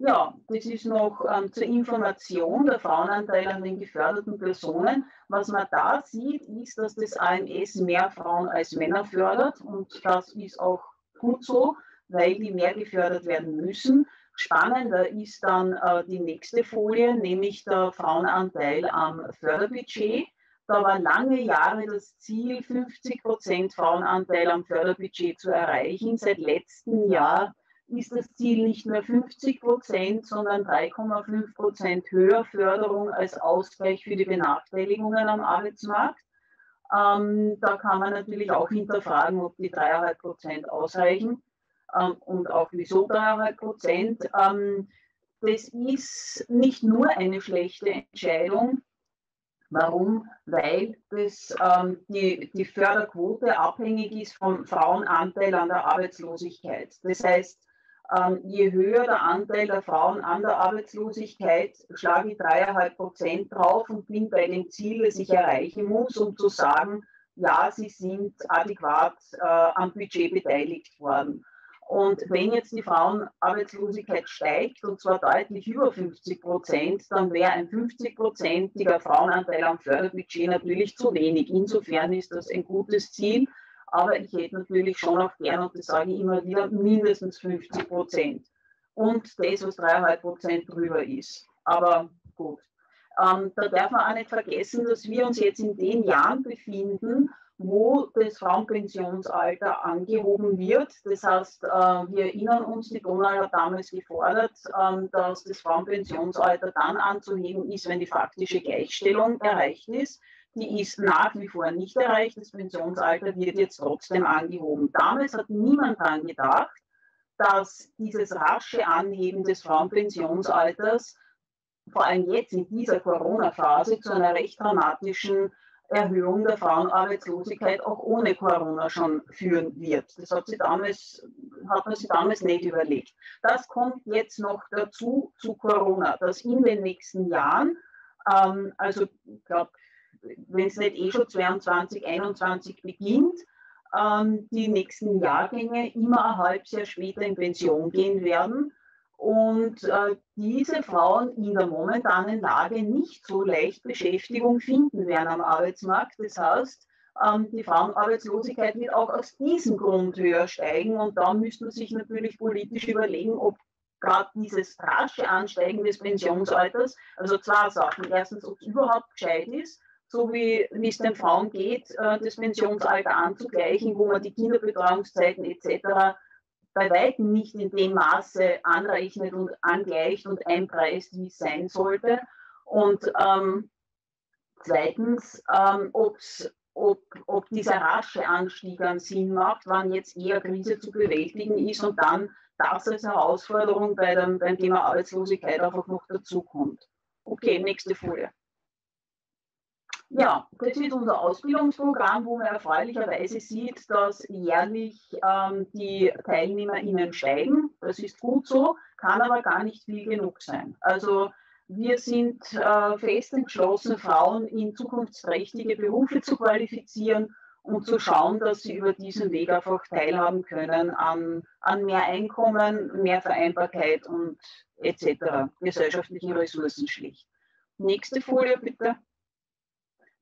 Speaker 2: Ja, das ist noch ähm, zur Information der Frauenanteil an den geförderten Personen. Was man da sieht, ist, dass das AMS mehr Frauen als Männer fördert und das ist auch gut so, weil die mehr gefördert werden müssen. Spannender ist dann äh, die nächste Folie, nämlich der Frauenanteil am Förderbudget. Da war lange Jahre das Ziel, 50 Prozent Frauenanteil am Förderbudget zu erreichen. Seit letztem Jahr ist das Ziel nicht mehr 50 Prozent, sondern 3,5 Prozent höher Förderung als Ausgleich für die Benachteiligungen am Arbeitsmarkt. Ähm, da kann man natürlich auch hinterfragen, ob die 3,5 Prozent ausreichen ähm, und auch wieso 3,5 Prozent. Ähm, das ist nicht nur eine schlechte Entscheidung. Warum? Weil das, ähm, die, die Förderquote abhängig ist vom Frauenanteil an der Arbeitslosigkeit. Das heißt, ähm, je höher der Anteil der Frauen an der Arbeitslosigkeit, schlage ich 3,5 Prozent drauf und bin bei dem Ziel, das ich erreichen muss, um zu sagen, ja, sie sind adäquat äh, am Budget beteiligt worden. Und wenn jetzt die Frauenarbeitslosigkeit steigt, und zwar deutlich über 50 Prozent, dann wäre ein 50-prozentiger Frauenanteil am Förderbudget natürlich zu wenig. Insofern ist das ein gutes Ziel. Aber ich hätte natürlich schon auch gern, und das sage ich immer wieder, mindestens 50 Prozent. Und das, was 3,5 Prozent drüber ist. Aber gut. Ähm, da darf man auch nicht vergessen, dass wir uns jetzt in den Jahren befinden, wo das Frauenpensionsalter angehoben wird. Das heißt, äh, wir erinnern uns, die Donau hat damals gefordert, ähm, dass das Frauenpensionsalter dann anzuheben ist, wenn die faktische Gleichstellung erreicht ist. Die ist nach wie vor nicht erreicht. Das Pensionsalter wird jetzt trotzdem angehoben. Damals hat niemand daran gedacht, dass dieses rasche Anheben des Frauenpensionsalters vor allem jetzt in dieser Corona-Phase zu einer recht dramatischen Erhöhung der Frauenarbeitslosigkeit auch ohne Corona schon führen wird. Das hat, sie damals, hat man sich damals nicht überlegt. Das kommt jetzt noch dazu zu Corona, dass in den nächsten Jahren, ähm, also ich glaube, wenn es nicht eh schon 22, 21 beginnt, ähm, die nächsten Jahrgänge immer ein halbes Jahr später in Pension gehen werden und äh, diese Frauen in der momentanen Lage nicht so leicht Beschäftigung finden werden am Arbeitsmarkt. Das heißt, ähm, die Frauenarbeitslosigkeit wird auch aus diesem Grund höher steigen. Und da müsste man sich natürlich politisch überlegen, ob gerade dieses rasche Ansteigen des Pensionsalters, also zwei Sachen. Erstens, ob es überhaupt gescheit ist, so wie, es den Frauen geht, äh, das Pensionsalter anzugleichen, wo man die Kinderbetreuungszeiten etc bei weitem nicht in dem Maße anrechnet und angleicht und einpreist, wie es sein sollte. Und ähm, zweitens, ähm, ob, ob dieser rasche Anstieg an Sinn macht, wann jetzt eher Krise zu bewältigen ist und dann das als Herausforderung bei dem, beim Thema Arbeitslosigkeit einfach noch dazukommt. Okay, nächste Folie. Ja, das ist unser Ausbildungsprogramm, wo man erfreulicherweise sieht, dass jährlich ähm, die TeilnehmerInnen steigen. Das ist gut so, kann aber gar nicht viel genug sein. Also wir sind äh, fest entschlossen, Frauen in zukunftsträchtige Berufe zu qualifizieren und zu schauen, dass sie über diesen Weg einfach teilhaben können an, an mehr Einkommen, mehr Vereinbarkeit und etc. gesellschaftlichen Ressourcen schlicht. Nächste Folie bitte.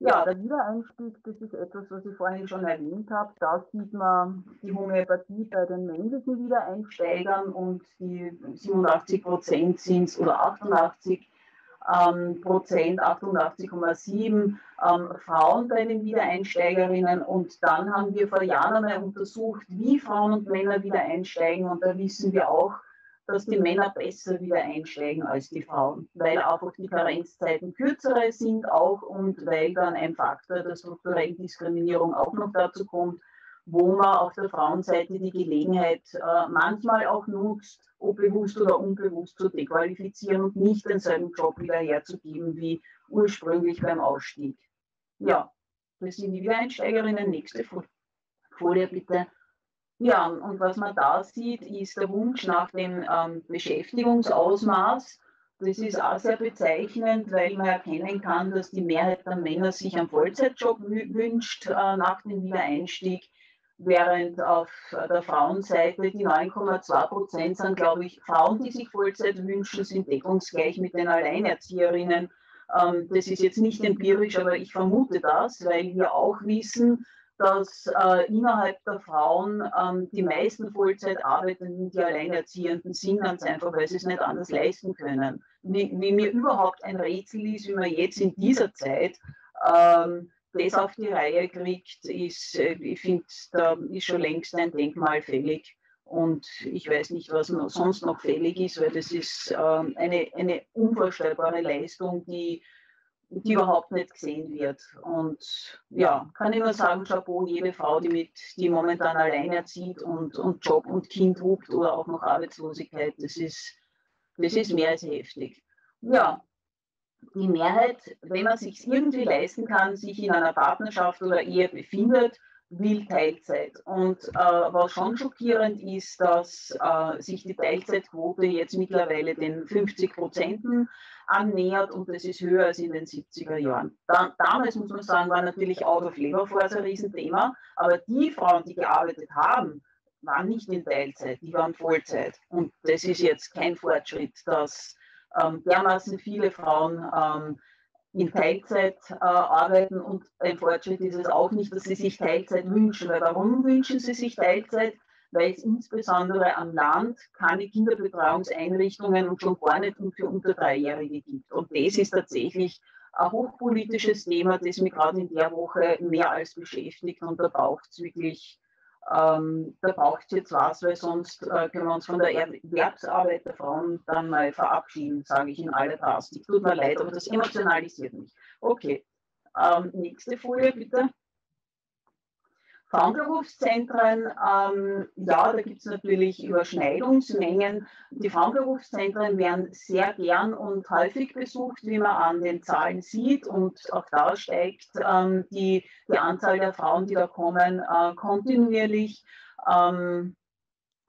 Speaker 2: Ja, der Wiedereinstieg, das ist etwas, was ich vorhin schon erwähnt habe. Da sieht man die Homöopathie bei den männlichen Wiedereinsteigern und die 87 Prozent sind es oder 88 ähm, Prozent, 88,7 ähm, Frauen bei den Wiedereinsteigerinnen. Und dann haben wir vor Jahren einmal untersucht, wie Frauen und Männer wieder einsteigen. Und da wissen wir auch, dass die Männer besser wieder einsteigen als die Frauen, weil einfach die Karenzzeiten kürzere sind auch und weil dann ein Faktor der strukturellen Diskriminierung auch noch dazu kommt, wo man auf der Frauenseite die Gelegenheit äh, manchmal auch nutzt, ob bewusst oder unbewusst zu dequalifizieren und nicht denselben Job wieder herzugeben wie ursprünglich beim Ausstieg. Ja, das sind die Wiedereinsteigerinnen. Nächste Folie bitte. Ja, und was man da sieht, ist der Wunsch nach dem ähm, Beschäftigungsausmaß. Das ist auch sehr bezeichnend, weil man erkennen kann, dass die Mehrheit der Männer sich einen Vollzeitjob wünscht äh, nach dem Wiedereinstieg, während auf der Frauenseite die 9,2 Prozent sind, glaube ich, Frauen, die sich Vollzeit wünschen, sind deckungsgleich mit den Alleinerzieherinnen. Ähm, das ist jetzt nicht empirisch, aber ich vermute das, weil wir auch wissen, dass äh, innerhalb der Frauen ähm, die meisten Vollzeit arbeitenden, die Alleinerziehenden sind, ganz einfach, weil sie es nicht anders leisten können. Wie, wie mir überhaupt ein Rätsel ist, wie man jetzt in dieser Zeit ähm, das auf die Reihe kriegt, ist, äh, ich finde, da ist schon längst ein Denkmal fällig. Und ich weiß nicht, was noch, sonst noch fällig ist, weil das ist ähm, eine, eine unvorstellbare Leistung, die die überhaupt nicht gesehen wird. Und ja, kann ich nur sagen, Chapeau, jede Frau, die mit, die momentan alleinerzieht und, und Job und Kind hupt oder auch noch Arbeitslosigkeit, das ist, das ist mehr als heftig. Ja, die Mehrheit, wenn man sich irgendwie leisten kann, sich in einer Partnerschaft oder Ehe befindet, will Teilzeit. Und äh, was schon schockierend ist, dass äh, sich die Teilzeitquote jetzt mittlerweile den 50 Prozenten annähert und das ist höher als in den 70er Jahren. Da, damals muss man sagen, war natürlich Out of Labor Force ein Riesenthema, aber die Frauen, die gearbeitet haben, waren nicht in Teilzeit, die waren Vollzeit. Und das ist jetzt kein Fortschritt, dass ähm, dermaßen viele Frauen ähm, in Teilzeit äh, arbeiten und ein Fortschritt ist es auch nicht, dass sie sich Teilzeit wünschen. Weil warum wünschen sie sich Teilzeit? Weil es insbesondere am Land keine Kinderbetreuungseinrichtungen und schon gar nicht für unter Dreijährige gibt. Und das ist tatsächlich ein hochpolitisches Thema, das mich gerade in der Woche mehr als beschäftigt und da braucht es wirklich ähm, da braucht es jetzt was, weil sonst äh, können wir uns von der Erwerbsarbeit der Frauen dann mal verabschieden, sage ich in alle Drastik. Tut mir leid, aber das emotionalisiert mich. Okay, ähm, nächste Folie bitte. Frauenberufszentren, ähm, ja, da gibt es natürlich Überschneidungsmengen. Die Frauenberufszentren werden sehr gern und häufig besucht, wie man an den Zahlen sieht. Und auch da steigt ähm, die, die Anzahl der Frauen, die da kommen, äh, kontinuierlich. Ähm,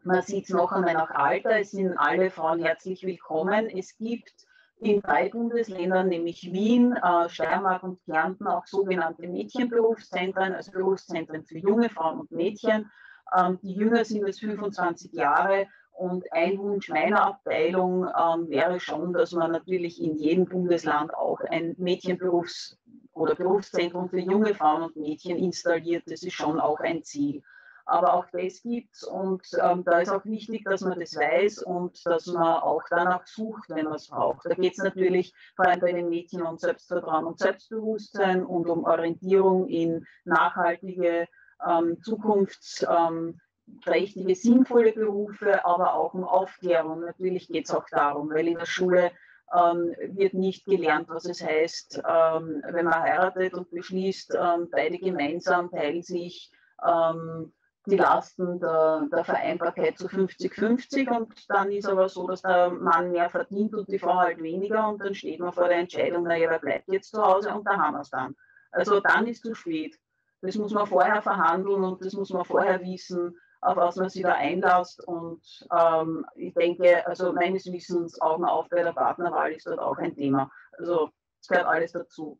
Speaker 2: man sieht es noch einmal nach Alter. Es sind alle Frauen herzlich willkommen. Es gibt in drei Bundesländern, nämlich Wien, äh, Steiermark und Kärnten, auch sogenannte Mädchenberufszentren, also Berufszentren für junge Frauen und Mädchen. Ähm, die jünger sind als 25 Jahre und ein Wunsch meiner Abteilung ähm, wäre schon, dass man natürlich in jedem Bundesland auch ein Mädchenberufs- oder Berufszentrum für junge Frauen und Mädchen installiert. Das ist schon auch ein Ziel. Aber auch das gibt es und ähm, da ist auch wichtig, dass man das weiß und dass man auch danach sucht, wenn man es braucht. Da geht es natürlich vor allem bei den Mädchen um Selbstvertrauen und Selbstbewusstsein und um Orientierung in nachhaltige, ähm, zukunftsträchtige, sinnvolle Berufe, aber auch um Aufklärung. Natürlich geht es auch darum, weil in der Schule ähm, wird nicht gelernt, was es heißt, ähm, wenn man heiratet und beschließt, ähm, beide gemeinsam teilen sich ähm, die Lasten der, der Vereinbarkeit zu 50-50 und dann ist aber so, dass der Mann mehr verdient und die Frau halt weniger und dann steht man vor der Entscheidung, naja, wer bleibt jetzt zu Hause und da haben wir es dann. Also dann ist zu spät. Das muss man vorher verhandeln und das muss man vorher wissen, auf was man sich da einlasst und ähm, ich denke, also meines Wissens Augen auf bei der Partnerwahl ist dort auch ein Thema. Also es gehört alles dazu.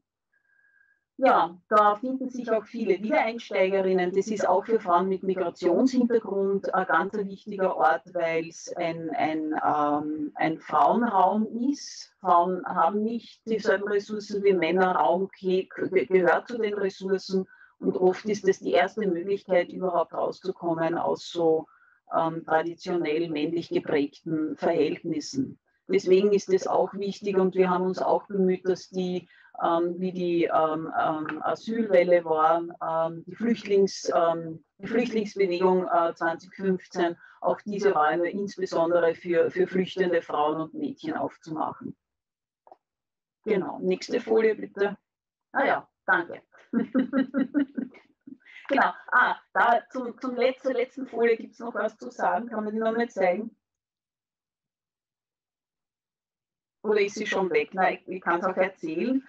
Speaker 2: Ja, da finden sich auch viele Wiedereinsteigerinnen. Das ist auch für Frauen mit Migrationshintergrund ein ganz wichtiger Ort, weil es ein, ein, ähm, ein Frauenraum ist. Frauen haben nicht dieselben Ressourcen wie Männer. Raum gehört zu den Ressourcen und oft ist es die erste Möglichkeit, überhaupt rauszukommen aus so ähm, traditionell männlich geprägten Verhältnissen. Deswegen ist es auch wichtig und wir haben uns auch bemüht, dass die wie die ähm, ähm, Asylwelle war, ähm, die, Flüchtlings, ähm, die Flüchtlingsbewegung äh, 2015, auch diese Räume insbesondere für, für flüchtende Frauen und Mädchen aufzumachen. Genau, nächste Folie bitte. Ah ja, danke. genau, ah, da zum, zum letzten, letzten Folie gibt es noch was zu sagen. Kann man die noch mal zeigen? Oder ist sie schon weg? Nein, ich kann es auch erzählen.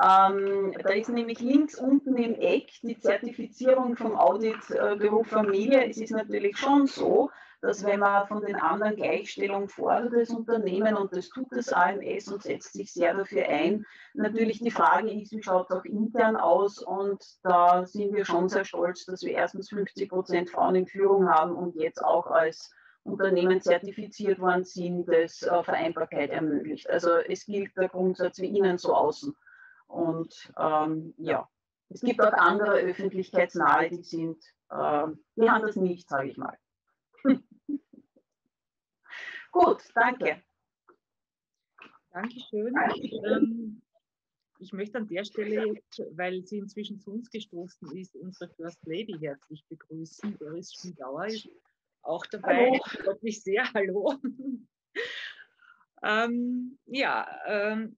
Speaker 2: Ähm, da ist nämlich links unten im Eck die Zertifizierung vom Audit äh, Familie. Es ist natürlich schon so, dass wenn man von den anderen Gleichstellung fordert das Unternehmen und das tut das AMS und setzt sich sehr dafür ein, natürlich die Frage ist, wie schaut es auch intern aus und da sind wir schon sehr stolz, dass wir erstens 50 Prozent Frauen in Führung haben und jetzt auch als Unternehmen zertifiziert worden sind, das äh, Vereinbarkeit ermöglicht. Also es gilt der Grundsatz wie innen so außen. Und ähm, ja, es gibt auch andere öffentlichkeitsnahe, die sind, äh, die haben das nicht, sage ich mal. Gut, danke.
Speaker 1: Dankeschön. Ähm, ich möchte an der Stelle jetzt, weil sie inzwischen zu uns gestoßen ist, unsere First Lady herzlich begrüßen. Doris Schmidauer ist auch dabei. Hallo. Ich freue mich sehr. Hallo. ähm, ja, ähm,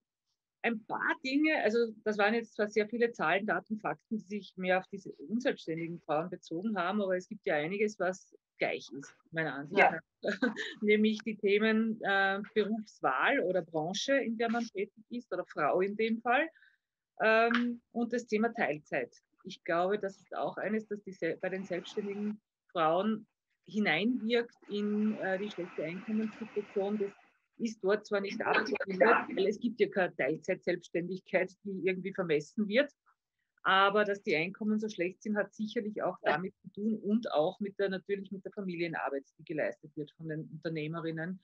Speaker 1: ein paar Dinge, also das waren jetzt zwar sehr viele Zahlen, Daten, Fakten, die sich mehr auf diese unselbstständigen Frauen bezogen haben, aber es gibt ja einiges, was gleich ist, meiner Ansicht nach. Ja. Nämlich die Themen äh, Berufswahl oder Branche, in der man tätig ist, oder Frau in dem Fall, ähm, und das Thema Teilzeit. Ich glaube, das ist auch eines, das die, bei den selbstständigen Frauen hineinwirkt in äh, die schlechte Einkommenssituation des ist dort zwar nicht abgebildet, weil es gibt ja keine Teilzeitselbstständigkeit, die irgendwie vermessen wird. Aber dass die Einkommen so schlecht sind, hat sicherlich auch damit zu tun und auch mit der, natürlich mit der Familienarbeit, die geleistet wird von den Unternehmerinnen.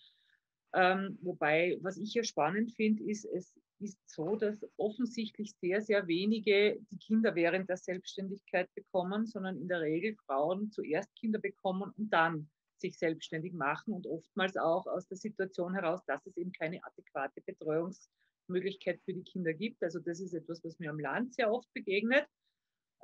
Speaker 1: Ähm, wobei, was ich ja spannend finde, ist, es ist so, dass offensichtlich sehr, sehr wenige die Kinder während der Selbstständigkeit bekommen, sondern in der Regel Frauen zuerst Kinder bekommen und dann sich selbstständig machen und oftmals auch aus der Situation heraus, dass es eben keine adäquate Betreuungsmöglichkeit für die Kinder gibt. Also das ist etwas, was mir am Land sehr oft begegnet,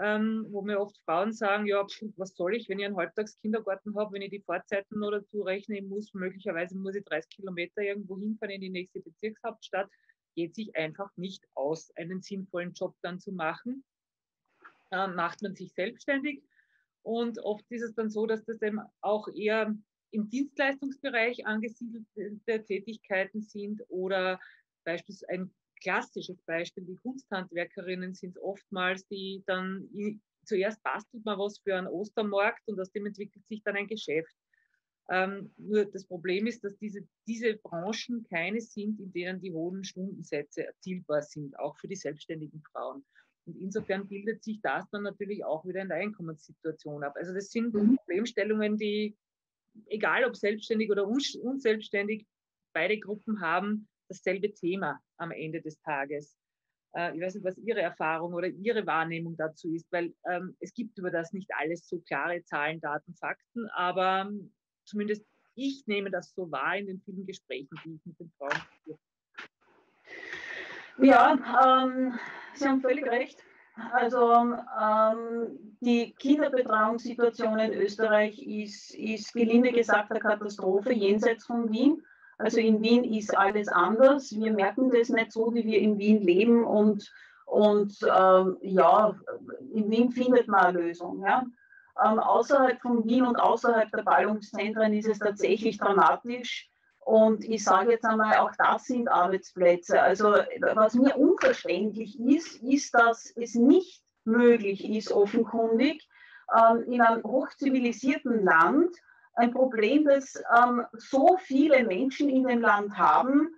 Speaker 1: ähm, wo mir oft Frauen sagen, ja, was soll ich, wenn ich einen Halbtagskindergarten habe, wenn ich die Fahrzeiten noch dazu rechnen muss, möglicherweise muss ich 30 Kilometer irgendwo hinfahren in die nächste Bezirkshauptstadt, geht sich einfach nicht aus, einen sinnvollen Job dann zu machen. Ähm, macht man sich selbstständig und oft ist es dann so, dass das eben auch eher im Dienstleistungsbereich angesiedelte Tätigkeiten sind oder beispielsweise ein klassisches Beispiel, die Kunsthandwerkerinnen sind oftmals, die dann zuerst bastelt man was für einen Ostermarkt und aus dem entwickelt sich dann ein Geschäft. Ähm, nur das Problem ist, dass diese, diese Branchen keine sind, in denen die hohen Stundensätze erzielbar sind, auch für die selbstständigen Frauen. Und insofern bildet sich das dann natürlich auch wieder in der Einkommenssituation ab. Also das sind mhm. Problemstellungen, die, egal ob selbstständig oder unselbstständig, beide Gruppen haben dasselbe Thema am Ende des Tages. Äh, ich weiß nicht, was Ihre Erfahrung oder Ihre Wahrnehmung dazu ist, weil ähm, es gibt über das nicht alles so klare Zahlen, Daten, Fakten, aber ähm, zumindest ich nehme das so wahr in den vielen Gesprächen, die ich mit den Frauen führe.
Speaker 2: Ja, ähm, Sie haben völlig recht. Also ähm, die Kinderbetreuungssituation in Österreich ist, ist gelinde gesagt eine Katastrophe jenseits von Wien. Also in Wien ist alles anders. Wir merken das nicht so, wie wir in Wien leben und, und ähm, ja, in Wien findet man eine Lösung. Ja. Ähm, außerhalb von Wien und außerhalb der Ballungszentren ist es tatsächlich dramatisch. Und ich sage jetzt einmal, auch das sind Arbeitsplätze. Also was mir unverständlich ist, ist, dass es nicht möglich ist, offenkundig, ähm, in einem hochzivilisierten Land ein Problem, das ähm, so viele Menschen in dem Land haben,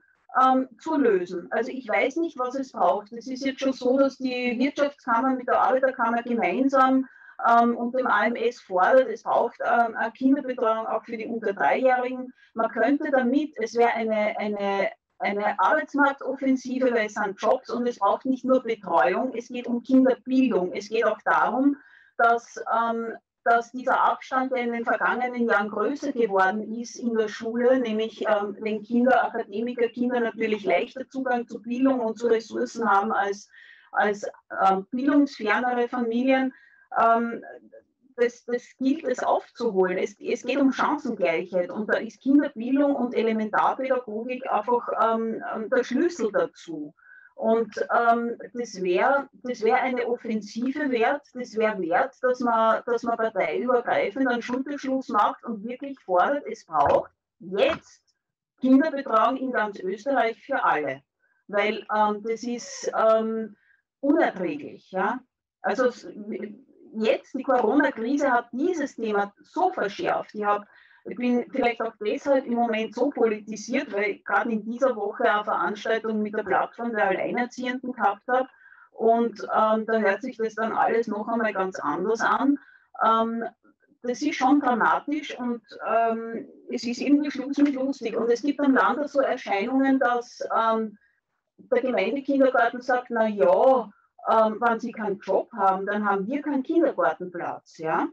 Speaker 2: ähm, zu lösen. Also ich weiß nicht, was es braucht. Es ist jetzt schon so, dass die Wirtschaftskammer mit der Arbeiterkammer gemeinsam ähm, und dem AMS fordert, es braucht ähm, Kinderbetreuung auch für die unter Dreijährigen. Man könnte damit, es wäre eine, eine, eine Arbeitsmarktoffensive, weil es sind Jobs und es braucht nicht nur Betreuung, es geht um Kinderbildung. Es geht auch darum, dass ähm, dass dieser Abstand, der in den vergangenen Jahren größer geworden ist in der Schule, nämlich ähm, wenn Kinder, Akademiker, Kinder natürlich leichter Zugang zu Bildung und zu Ressourcen haben als, als ähm, bildungsfernere Familien, ähm, das, das gilt es aufzuholen. Es, es, geht um Chancengleichheit und da ist Kinderbildung und Elementarpädagogik einfach ähm, der Schlüssel dazu. Und ähm, das wäre das wär eine Offensive wert, das wäre wert, dass man, dass man parteiübergreifend einen Schulterschluss macht und wirklich fordert, es braucht jetzt Kinderbetreuung in ganz Österreich für alle. Weil ähm, das ist ähm, unerträglich. Ja? Also jetzt, die Corona-Krise hat dieses Thema so verschärft. Ich habe ich bin vielleicht auch deshalb im Moment so politisiert, weil ich gerade in dieser Woche eine Veranstaltung mit der Plattform der Alleinerziehenden gehabt habe. Und ähm, da hört sich das dann alles noch einmal ganz anders an. Ähm, das ist schon dramatisch und ähm, es ist irgendwie Schluss mit lustig. Und es gibt am Land so Erscheinungen, dass ähm, der Gemeindekindergarten sagt, na ja, ähm, wenn sie keinen Job haben, dann haben wir keinen Kindergartenplatz. Ja?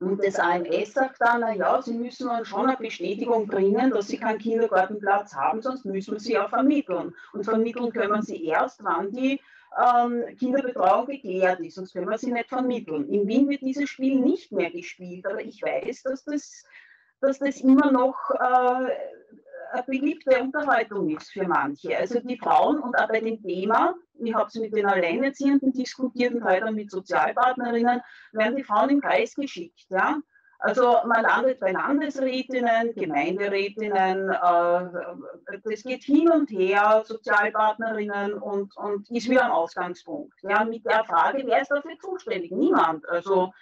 Speaker 2: Und das AMS sagt dann, naja, Sie müssen uns schon eine Bestätigung bringen, dass Sie keinen Kindergartenplatz haben, sonst müssen wir Sie auch vermitteln. Und vermitteln können Sie erst, wann die ähm, Kinderbetreuung geklärt ist, sonst können wir sie nicht vermitteln. In Wien wird dieses Spiel nicht mehr gespielt, aber ich weiß, dass das, dass das immer noch äh, beliebte Unterhaltung ist für manche. Also die Frauen und auch bei dem Thema, ich habe es mit den Alleinerziehenden diskutiert und heute mit Sozialpartnerinnen, werden die Frauen im Kreis geschickt. Ja? Also man landet bei Landesrätinnen, Gemeinderätinnen, äh, das geht hin und her, Sozialpartnerinnen und, und ist wieder am Ausgangspunkt. Ja, mit der Frage, wer ist dafür zuständig? Niemand. Also,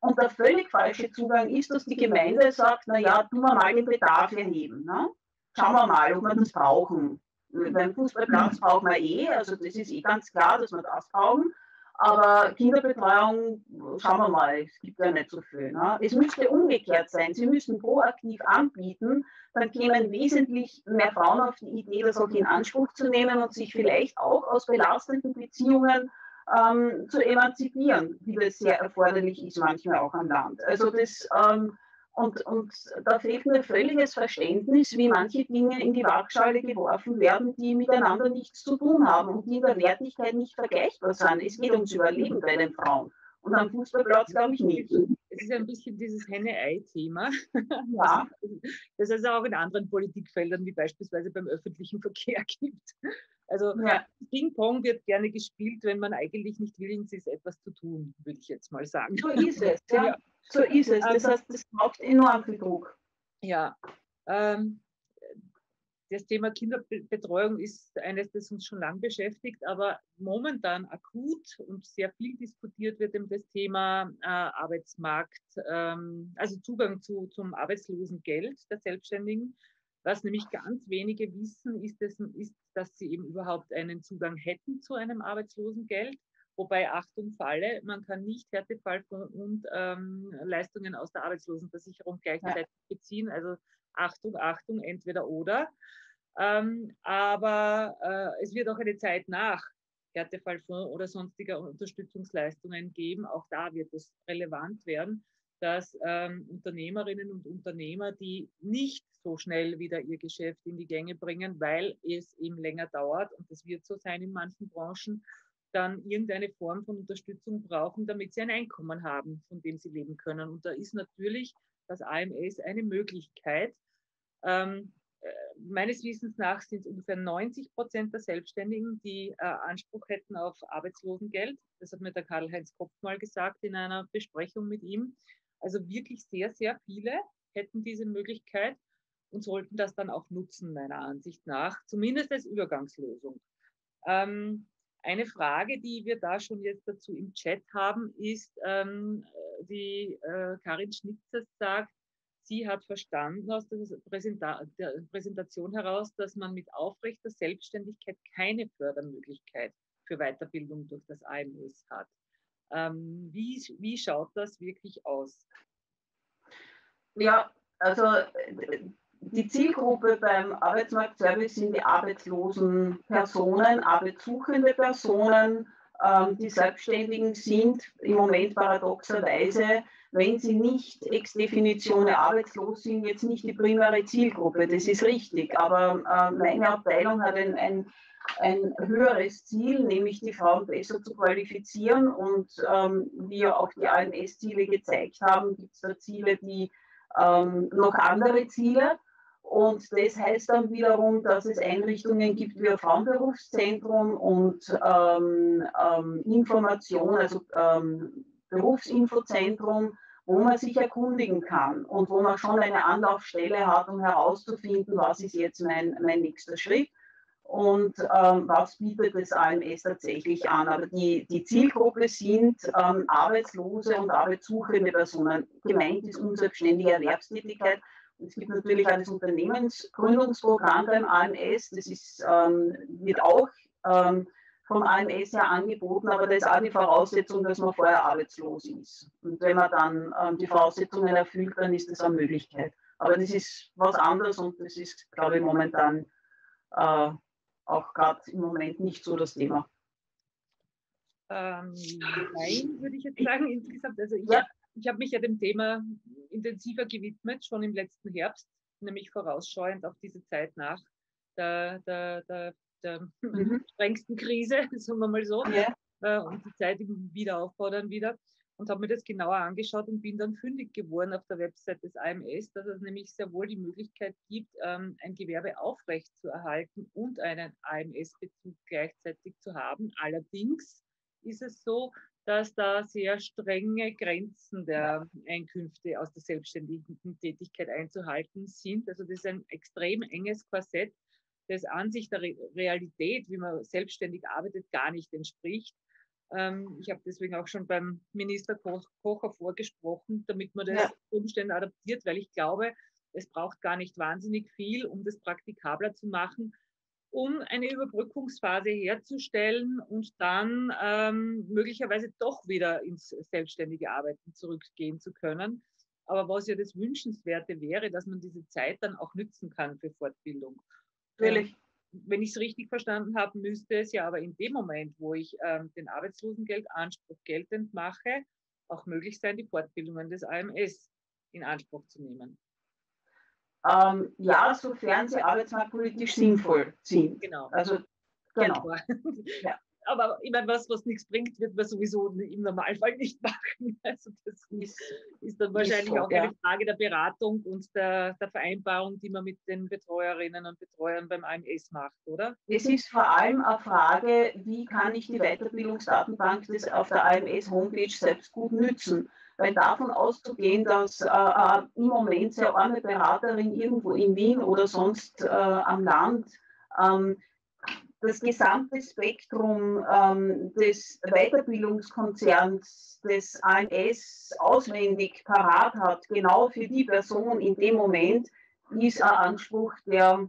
Speaker 2: und der völlig falsche Zugang ist, dass die Gemeinde sagt, naja, tun wir mal den Bedarf erheben. Ne? Schauen wir mal, ob wir das brauchen. Beim Fußballplatz brauchen wir eh, also das ist eh ganz klar, dass wir das brauchen. Aber Kinderbetreuung, schauen wir mal, es gibt ja nicht so viel. Ne? Es müsste umgekehrt sein. Sie müssen proaktiv anbieten, dann kämen wesentlich mehr Frauen auf die Idee, das auch in Anspruch zu nehmen und sich vielleicht auch aus belastenden Beziehungen ähm, zu emanzipieren, wie das sehr erforderlich ist, manchmal auch am Land. Also das ähm, und, und da fehlt mir völliges Verständnis, wie manche Dinge in die Waagschale geworfen werden, die miteinander nichts zu tun haben und die in der Wertigkeit nicht vergleichbar sind. Es geht ums Überleben bei den Frauen. Und am Fußballplatz glaube ich nicht.
Speaker 1: Es ist ein bisschen dieses Henne-Ei-Thema. Ja. Das es auch in anderen Politikfeldern, wie beispielsweise beim öffentlichen Verkehr gibt. Also ja. Ping-Pong wird gerne gespielt, wenn man eigentlich nicht willens ist, etwas zu tun, würde ich jetzt mal sagen.
Speaker 2: So ist es, ja. So ist es. Das heißt, das braucht enorm viel Druck.
Speaker 1: Ja. Ähm, das Thema Kinderbetreuung ist eines, das uns schon lange beschäftigt, aber momentan akut und sehr viel diskutiert wird eben das Thema äh, Arbeitsmarkt, ähm, also Zugang zu, zum Arbeitslosengeld der Selbstständigen. Was nämlich ganz wenige wissen, ist, das, ist, dass sie eben überhaupt einen Zugang hätten zu einem Arbeitslosengeld. Wobei, Achtung, Falle, man kann nicht Härtefall und ähm, Leistungen aus der Arbeitslosenversicherung gleichzeitig ja. beziehen. Also Achtung, Achtung, entweder oder. Ähm, aber äh, es wird auch eine Zeit nach Härtefallfonds oder sonstiger Unterstützungsleistungen geben. Auch da wird es relevant werden, dass ähm, Unternehmerinnen und Unternehmer, die nicht so schnell wieder ihr Geschäft in die Gänge bringen, weil es eben länger dauert, und das wird so sein in manchen Branchen, dann irgendeine Form von Unterstützung brauchen, damit sie ein Einkommen haben, von dem sie leben können. Und da ist natürlich das AMS eine Möglichkeit. Ähm, äh, meines Wissens nach sind es ungefähr 90 Prozent der Selbstständigen, die äh, Anspruch hätten auf Arbeitslosengeld. Das hat mir der Karl-Heinz Kopf mal gesagt in einer Besprechung mit ihm. Also wirklich sehr, sehr viele hätten diese Möglichkeit und sollten das dann auch nutzen, meiner Ansicht nach, zumindest als Übergangslösung. Ähm, eine Frage, die wir da schon jetzt dazu im Chat haben, ist, ähm, die äh, Karin Schnitzers sagt, sie hat verstanden aus der, Präsenta der Präsentation heraus, dass man mit aufrechter Selbstständigkeit keine Fördermöglichkeit für Weiterbildung durch das AMS hat. Ähm, wie, wie schaut das wirklich aus?
Speaker 2: Ja, also die Zielgruppe beim Arbeitsmarktservice sind die arbeitslosen Personen, arbeitssuchende Personen, ähm, die Selbstständigen sind im Moment paradoxerweise, wenn sie nicht ex definition arbeitslos sind, jetzt nicht die primäre Zielgruppe. Das ist richtig. Aber äh, meine Abteilung hat ein, ein, ein, höheres Ziel, nämlich die Frauen besser zu qualifizieren. Und ähm, wie auch die AMS-Ziele gezeigt haben, gibt es da Ziele, die ähm, noch andere Ziele. Und das heißt dann wiederum, dass es Einrichtungen gibt wie ein Frauenberufszentrum und ähm, ähm, Information, also ähm, Berufsinfozentrum, wo man sich erkundigen kann und wo man schon eine Anlaufstelle hat, um herauszufinden, was ist jetzt mein, mein nächster Schritt und ähm, was bietet das AMS tatsächlich an. Aber die, die Zielgruppe sind ähm, arbeitslose und arbeitssuchende Personen. Gemeint ist unselbstständige Erwerbstätigkeit es gibt natürlich das Unternehmensgründungsprogramm beim AMS, das ist, ähm, wird auch ähm, vom AMS ja angeboten, aber da ist auch die Voraussetzung, dass man vorher arbeitslos ist. Und wenn man dann ähm, die Voraussetzungen erfüllt, dann ist das eine Möglichkeit. Aber das ist was anderes und das ist, glaube ich, momentan äh, auch gerade im Moment nicht so das Thema.
Speaker 1: Ähm, nein, würde ich jetzt sagen, insgesamt. Also ich ja habe mich ja dem Thema intensiver gewidmet, schon im letzten Herbst, nämlich vorausschauend auf diese Zeit nach der, der, der, der mhm. strengsten Krise, sagen wir mal so, ja. äh, und die Zeit im Wiederaufbau dann wieder. Und habe mir das genauer angeschaut und bin dann fündig geworden auf der Website des AMS, dass es nämlich sehr wohl die Möglichkeit gibt, ähm, ein Gewerbe aufrecht zu erhalten und einen AMS-Bezug gleichzeitig zu haben. Allerdings ist es so, dass da sehr strenge Grenzen der Einkünfte aus der selbstständigen Tätigkeit einzuhalten sind. Also das ist ein extrem enges Korsett, das an sich der Realität, wie man selbstständig arbeitet, gar nicht entspricht. Ähm, ich habe deswegen auch schon beim Minister Kocher vorgesprochen, damit man das ja. Umständen adaptiert, weil ich glaube, es braucht gar nicht wahnsinnig viel, um das praktikabler zu machen um eine Überbrückungsphase herzustellen und dann ähm, möglicherweise doch wieder ins selbstständige Arbeiten zurückgehen zu können. Aber was ja das Wünschenswerte wäre, dass man diese Zeit dann auch nützen kann für Fortbildung. Natürlich. Wenn ich es richtig verstanden habe, müsste es ja aber in dem Moment, wo ich ähm, den Arbeitslosengeldanspruch geltend mache, auch möglich sein, die Fortbildungen des AMS in Anspruch zu nehmen.
Speaker 2: Ähm, ja, sofern sie arbeitsmarktpolitisch sinnvoll sind.
Speaker 1: Genau. Also, genau. ja. Aber meine, was, was nichts bringt, wird man sowieso im Normalfall nicht machen. Also das ist, ist dann wahrscheinlich so, auch ja. eine Frage der Beratung und der, der Vereinbarung, die man mit den Betreuerinnen und Betreuern beim AMS macht, oder?
Speaker 2: Es ist vor allem eine Frage, wie kann ich die Weiterbildungsdatenbank des, auf der AMS-Homepage selbst gut nützen weil davon auszugehen, dass äh, äh, im Moment sehr arme Beraterin irgendwo in Wien oder sonst äh, am Land ähm, das gesamte Spektrum ähm, des Weiterbildungskonzerns des AMS auswendig parat hat, genau für die Person in dem Moment, ist ein Anspruch, der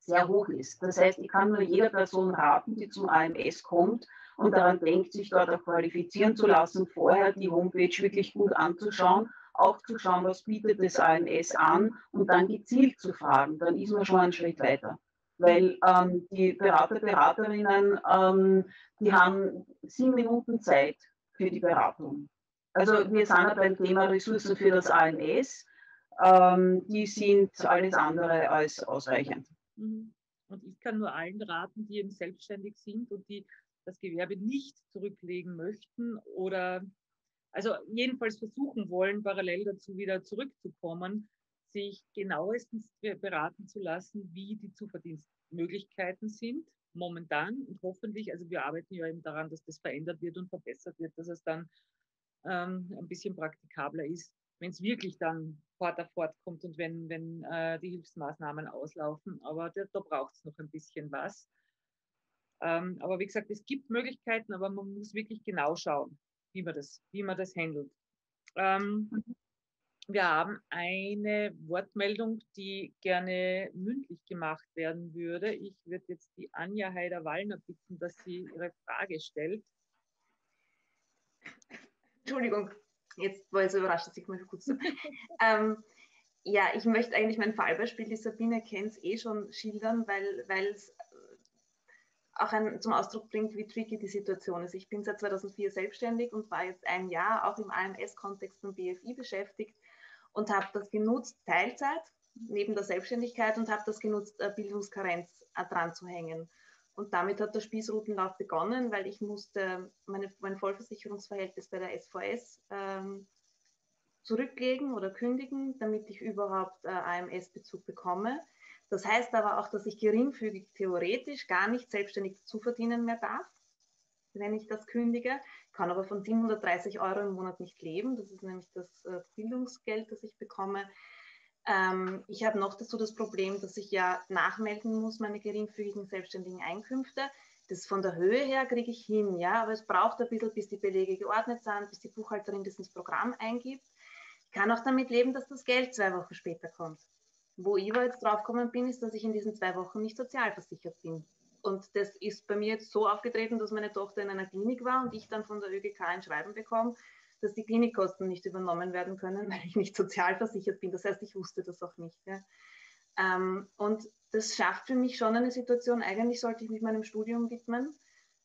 Speaker 2: sehr hoch ist. Das heißt, ich kann nur jeder Person raten, die zum AMS kommt, und daran denkt, sich dort auch qualifizieren zu lassen, vorher die Homepage wirklich gut anzuschauen, auch zu schauen, was bietet das AMS an und dann gezielt zu fragen, dann ist man schon einen Schritt weiter. Weil ähm, die Berater, Beraterinnen, ähm, die haben sieben Minuten Zeit für die Beratung. Also wir sind ja beim Thema Ressourcen für das AMS. Ähm, die sind alles andere als ausreichend.
Speaker 1: Mhm. Und ich kann nur allen raten, die eben selbstständig sind und die das Gewerbe nicht zurücklegen möchten oder also jedenfalls versuchen wollen, parallel dazu wieder zurückzukommen, sich genauestens beraten zu lassen, wie die Zuverdienstmöglichkeiten sind momentan und hoffentlich, also wir arbeiten ja eben daran, dass das verändert wird und verbessert wird, dass es dann ähm, ein bisschen praktikabler ist, wenn es wirklich dann fort auf fort kommt und wenn, wenn äh, die Hilfsmaßnahmen auslaufen. Aber da, da braucht es noch ein bisschen was. Ähm, aber wie gesagt, es gibt Möglichkeiten, aber man muss wirklich genau schauen, wie man das, wie man das handelt. Ähm, mhm. Wir haben eine Wortmeldung, die gerne mündlich gemacht werden würde. Ich würde jetzt die Anja Heider-Wallner bitten, dass sie ihre Frage stellt.
Speaker 3: Entschuldigung, jetzt war ich so überrascht, dass ich mal kurz. ähm, ja, ich möchte eigentlich mein Fallbeispiel, die Sabine kennt eh schon schildern, weil es auch ein, zum Ausdruck bringt, wie tricky die Situation ist. Ich bin seit 2004 selbstständig und war jetzt ein Jahr auch im AMS-Kontext beim BFI beschäftigt und habe das genutzt, Teilzeit neben der Selbstständigkeit und habe das genutzt, Bildungskarenz dran zu hängen. Und damit hat der Spießrutenlauf begonnen, weil ich musste meine, mein Vollversicherungsverhältnis bei der SVS ähm, zurücklegen oder kündigen, damit ich überhaupt äh, AMS-Bezug bekomme. Das heißt aber auch, dass ich geringfügig theoretisch gar nicht selbstständig zu verdienen mehr darf, wenn ich das kündige, kann aber von 730 Euro im Monat nicht leben. Das ist nämlich das äh, Bildungsgeld, das ich bekomme. Ähm, ich habe noch dazu das Problem, dass ich ja nachmelden muss, meine geringfügigen selbstständigen Einkünfte. Das von der Höhe her kriege ich hin, ja, aber es braucht ein bisschen, bis die Belege geordnet sind, bis die Buchhalterin das ins Programm eingibt. Ich kann auch damit leben, dass das Geld zwei Wochen später kommt. Wo ich aber jetzt draufgekommen bin, ist, dass ich in diesen zwei Wochen nicht sozialversichert bin. Und das ist bei mir jetzt so aufgetreten, dass meine Tochter in einer Klinik war und ich dann von der ÖGK ein Schreiben bekomme, dass die Klinikkosten nicht übernommen werden können, weil ich nicht sozialversichert bin. Das heißt, ich wusste das auch nicht. Ja. Ähm, und das schafft für mich schon eine Situation, eigentlich sollte ich mich meinem Studium widmen.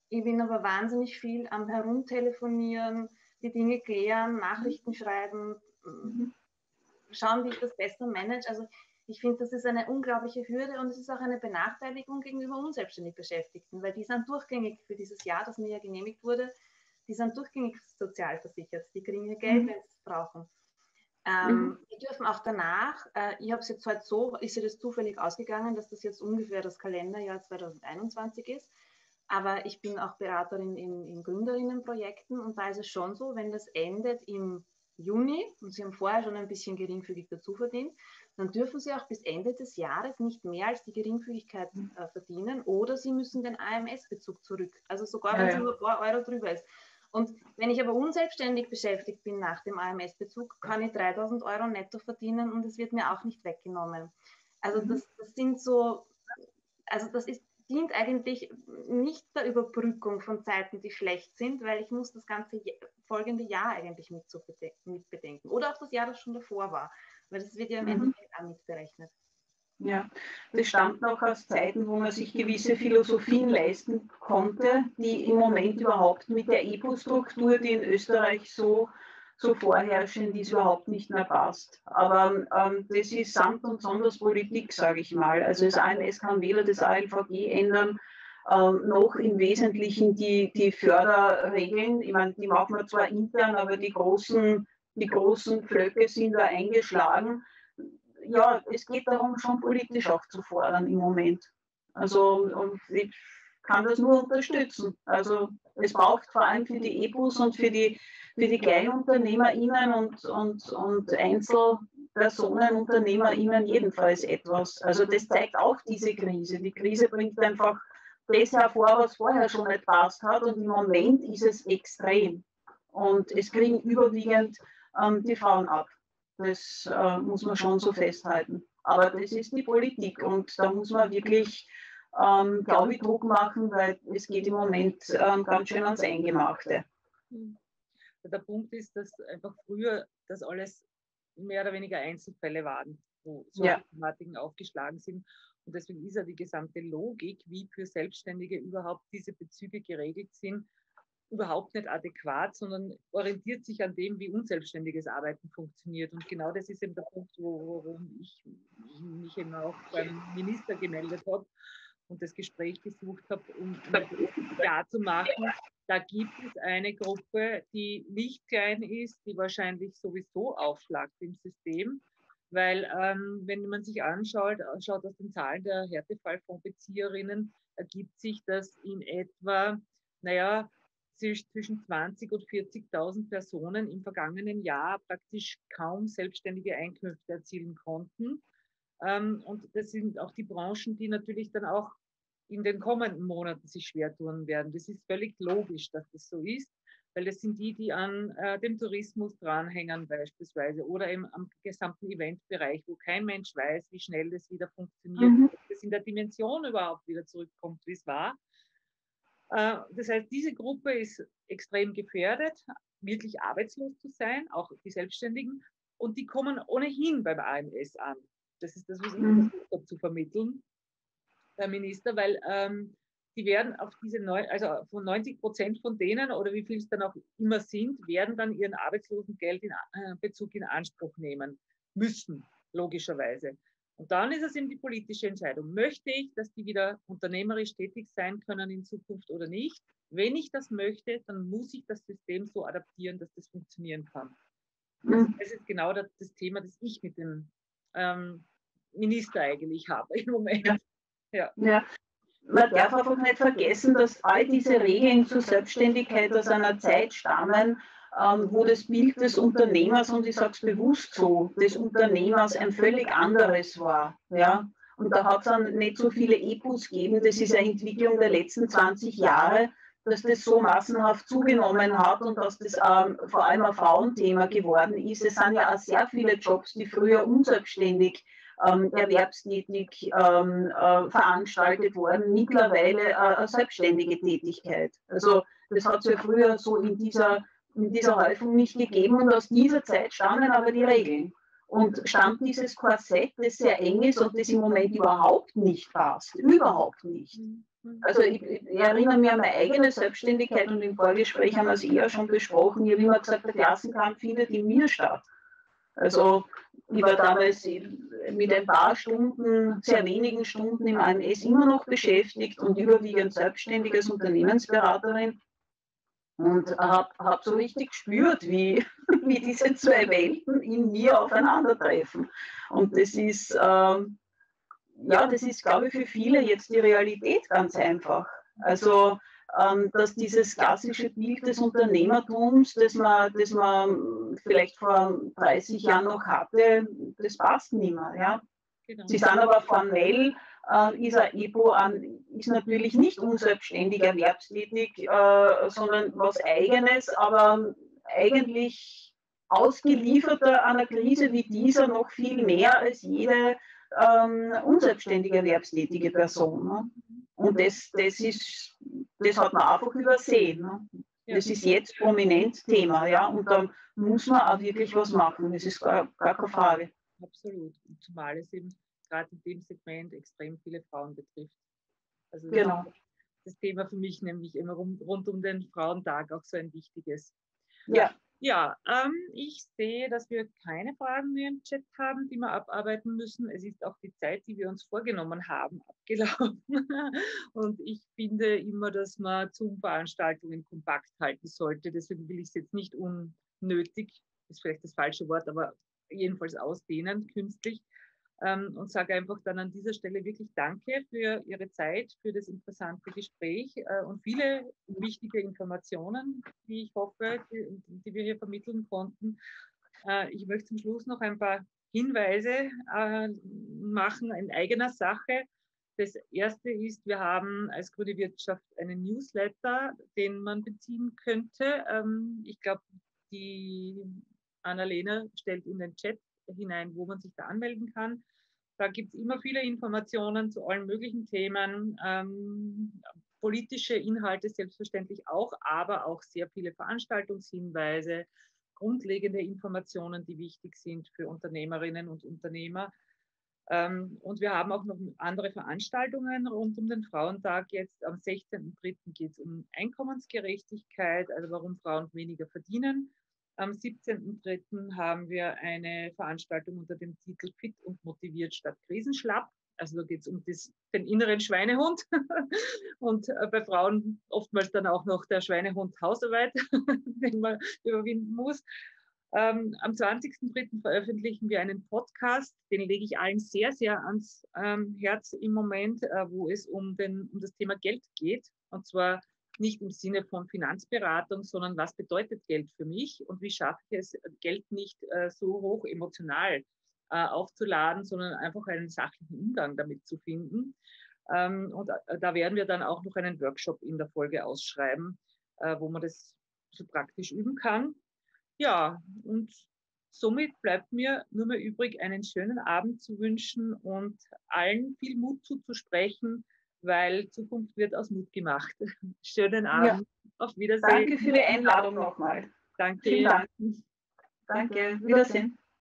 Speaker 3: Ich bin aber wahnsinnig viel am Herumtelefonieren, die Dinge klären, Nachrichten schreiben, mhm. schauen, wie ich das besser manage. Also ich finde, das ist eine unglaubliche Hürde und es ist auch eine Benachteiligung gegenüber unselbstständig Beschäftigten, weil die sind durchgängig für dieses Jahr, das mir ja genehmigt wurde, die sind durchgängig sozialversichert, die kriegen ihr Geld, mhm. wenn sie es brauchen. Ähm, mhm. Die dürfen auch danach, äh, ich habe es jetzt halt so, ist ja das zufällig ausgegangen, dass das jetzt ungefähr das Kalenderjahr 2021 ist, aber ich bin auch Beraterin in, in Gründerinnenprojekten und da ist es schon so, wenn das endet im Juni und Sie haben vorher schon ein bisschen geringfügig dazu verdient, dann dürfen Sie auch bis Ende des Jahres nicht mehr als die Geringfügigkeit mhm. äh, verdienen oder Sie müssen den AMS-Bezug zurück. Also sogar wenn es ja. nur ein paar Euro drüber ist. Und wenn ich aber unselbstständig beschäftigt bin nach dem AMS-Bezug, kann ich 3000 Euro netto verdienen und es wird mir auch nicht weggenommen. Also mhm. das, das sind so, also das ist, dient eigentlich nicht der Überbrückung von Zeiten, die schlecht sind, weil ich muss das ganze folgende Jahr eigentlich mit, zu mit bedenken. Oder auch das Jahr, das schon davor war. Weil das wird ja im mhm. Endeffekt auch mitberechnet.
Speaker 2: Ja, das stammt noch aus Zeiten, wo man sich gewisse Philosophien leisten konnte, die im Moment überhaupt mit der EPO-Struktur, die in Österreich so, so vorherrschend ist, überhaupt nicht mehr passt. Aber ähm, das ist samt und sonders Politik, sage ich mal. Also das AMS kann weder das ALVG ändern, ähm, noch im Wesentlichen die, die Förderregeln. Ich meine, die machen wir zwar intern, aber die großen die großen Pflöcke sind da eingeschlagen. Ja, es geht darum, schon politisch auch zu fordern im Moment. Also ich kann das nur unterstützen. Also es braucht vor allem für die EBUs und für die, für die KleinunternehmerInnen und, und, und EinzelpersonenunternehmerInnen jedenfalls etwas. Also das zeigt auch diese Krise. Die Krise bringt einfach das hervor, was vorher schon nicht passt hat und im Moment ist es extrem. Und es kriegen überwiegend ähm, die Frauen ab. Das äh, muss man schon so festhalten. Aber das ist die Politik und da muss man wirklich, ähm, glaube ich, Druck machen, weil es geht im Moment ähm, ganz schön ans Eingemachte.
Speaker 1: Hm. Der Punkt ist, dass einfach früher das alles mehr oder weniger Einzelfälle waren, wo so ja. Thematiken aufgeschlagen sind. Und deswegen ist ja die gesamte Logik, wie für Selbstständige überhaupt diese Bezüge geregelt sind, überhaupt nicht adäquat, sondern orientiert sich an dem, wie unselbstständiges Arbeiten funktioniert. Und genau das ist eben der Punkt, worum ich mich eben auch beim Minister gemeldet habe und das Gespräch gesucht habe, um klar zu machen, da gibt es eine Gruppe, die nicht klein ist, die wahrscheinlich sowieso aufschlagt im System. Weil ähm, wenn man sich anschaut, schaut aus den Zahlen der Härtefallfondsbezieherinnen, ergibt sich, dass in etwa, naja, zwischen 20 und 40.000 Personen im vergangenen Jahr praktisch kaum selbstständige Einkünfte erzielen konnten. Ähm, und das sind auch die Branchen, die natürlich dann auch in den kommenden Monaten sich schwer tun werden. Das ist völlig logisch, dass das so ist, weil das sind die, die an äh, dem Tourismus dranhängen beispielsweise oder im, am gesamten Eventbereich, wo kein Mensch weiß, wie schnell das wieder funktioniert, mhm. dass in der Dimension überhaupt wieder zurückkommt, wie es war. Äh, das heißt, diese Gruppe ist extrem gefährdet, wirklich arbeitslos zu sein, auch die Selbstständigen. Und die kommen ohnehin beim AMS an. Das ist das, was ich mhm. versucht habe zu vermitteln, Herr Minister, weil ähm, die werden auf diese neun, also von 90 Prozent von denen oder wie viel es dann auch immer sind, werden dann ihren Arbeitslosengeldbezug in, äh, in Anspruch nehmen müssen, logischerweise. Und dann ist es eben die politische Entscheidung. Möchte ich, dass die wieder unternehmerisch tätig sein können in Zukunft oder nicht? Wenn ich das möchte, dann muss ich das System so adaptieren, dass das funktionieren kann. Mhm. Das ist genau das, das, Thema, das ich mit dem ähm, Minister eigentlich habe im Moment.
Speaker 2: Ja. ja. Man darf einfach nicht vergessen, dass all diese Regeln zur Selbstständigkeit aus einer Zeit stammen, ähm, wo das Bild des Unternehmers, und ich sage es bewusst so, des Unternehmers ein völlig anderes war. Ja? Und da hat es dann nicht so viele Epos gegeben. Das ist eine Entwicklung der letzten 20 Jahre, dass das so massenhaft zugenommen hat und dass das ähm, vor allem ein Frauenthema geworden ist. Es sind ja auch sehr viele Jobs, die früher unselbstständig ähm, erwerbstätig ähm, äh, veranstaltet worden, mittlerweile äh, eine selbstständige Tätigkeit. Also das hat es ja früher so in dieser, in dieser Häufung nicht gegeben und aus dieser Zeit stammen aber die Regeln. Und stammt dieses Korsett, das sehr eng ist und das im Moment überhaupt nicht passt. Überhaupt nicht. Also ich, ich, erinnere mich an meine eigene Selbstständigkeit und im Vorgespräch haben wir es eher schon besprochen. Ich habe immer gesagt, der Klassenkampf findet in mir statt. Also ich war damals mit ein paar Stunden, sehr wenigen Stunden im AMS immer noch beschäftigt und überwiegend selbstständig als Unternehmensberaterin und habe hab so richtig gespürt, wie, wie diese zwei Welten in mir aufeinandertreffen. Und das ist, ähm, ja, das ist, glaube ich, für viele jetzt die Realität ganz einfach. Also, ähm, dass dieses klassische Bild des Unternehmertums, das man, das man vielleicht vor 30 Jahren noch hatte, das passt nicht mehr. Ja? Genau. Sie sind aber formell, äh, ist ein EPO an, ist natürlich nicht unselbstständig erwerbstätig, äh, sondern was Eigenes, aber eigentlich ausgelieferter einer Krise wie dieser noch viel mehr als jede ähm, unselbstständige erwerbstätige Person. Ne? Und das, das, ist, das hat man einfach übersehen. Ne? Das ist jetzt prominent Thema, ja, und da muss man auch wirklich was machen. Das ist gar, gar keine Frage.
Speaker 1: Absolut. Zumal es eben gerade in dem Segment extrem viele Frauen betrifft. Also
Speaker 2: genau.
Speaker 1: das Thema für mich nämlich immer rund, rund um den Frauentag auch so ein wichtiges.
Speaker 2: Ja.
Speaker 1: Ja, ähm, ich sehe, dass wir keine Fragen mehr im Chat haben, die wir abarbeiten müssen. Es ist auch die Zeit, die wir uns vorgenommen haben, abgelaufen. Und ich finde immer, dass man Zoom-Veranstaltungen kompakt halten sollte. Deswegen will ich es jetzt nicht unnötig, ist vielleicht das falsche Wort, aber jedenfalls ausdehnen, künstlich ähm, und sage einfach dann an dieser Stelle wirklich Danke für Ihre Zeit, für das interessante Gespräch äh, und viele wichtige Informationen, die ich hoffe, die, die wir hier vermitteln konnten. Äh, ich möchte zum Schluss noch ein paar Hinweise äh, machen in eigener Sache. Das erste ist, wir haben als Grüne Wirtschaft einen Newsletter, den man beziehen könnte. Ähm, ich glaube, die Annalena stellt in den Chat hinein, wo man sich da anmelden kann. Da gibt es immer viele Informationen zu allen möglichen Themen, ähm, politische Inhalte selbstverständlich auch, aber auch sehr viele Veranstaltungshinweise, grundlegende Informationen, die wichtig sind für Unternehmerinnen und Unternehmer. Ähm, und wir haben auch noch andere Veranstaltungen rund um den Frauentag. Jetzt am 16.03. geht es um Einkommensgerechtigkeit, also warum Frauen weniger verdienen. Am 17.03. haben wir eine Veranstaltung unter dem Titel Fit und motiviert statt Krisenschlapp. Also da geht es um das, den inneren Schweinehund und äh, bei Frauen oftmals dann auch noch der Schweinehund Hausarbeit, den man überwinden muss. Ähm, am 20.03. veröffentlichen wir einen Podcast, den lege ich allen sehr, sehr ans ähm, Herz im Moment, äh, wo es um, den, um das Thema Geld geht. Und zwar nicht im Sinne von Finanzberatung, sondern was bedeutet Geld für mich und wie schaffe ich es, Geld nicht äh, so hoch emotional äh, aufzuladen, sondern einfach einen sachlichen Umgang damit zu finden. Ähm, und äh, da werden wir dann auch noch einen Workshop in der Folge ausschreiben, äh, wo man das so praktisch üben kann. Ja, und somit bleibt mir nur mehr übrig, einen schönen Abend zu wünschen und allen viel Mut zuzusprechen, weil Zukunft wird aus Mut gemacht. Schönen Abend. Ja. Auf Wiedersehen.
Speaker 2: Danke für die Einladung nochmal.
Speaker 1: Danke.
Speaker 2: Vielen Dank. Danke. Wiedersehen.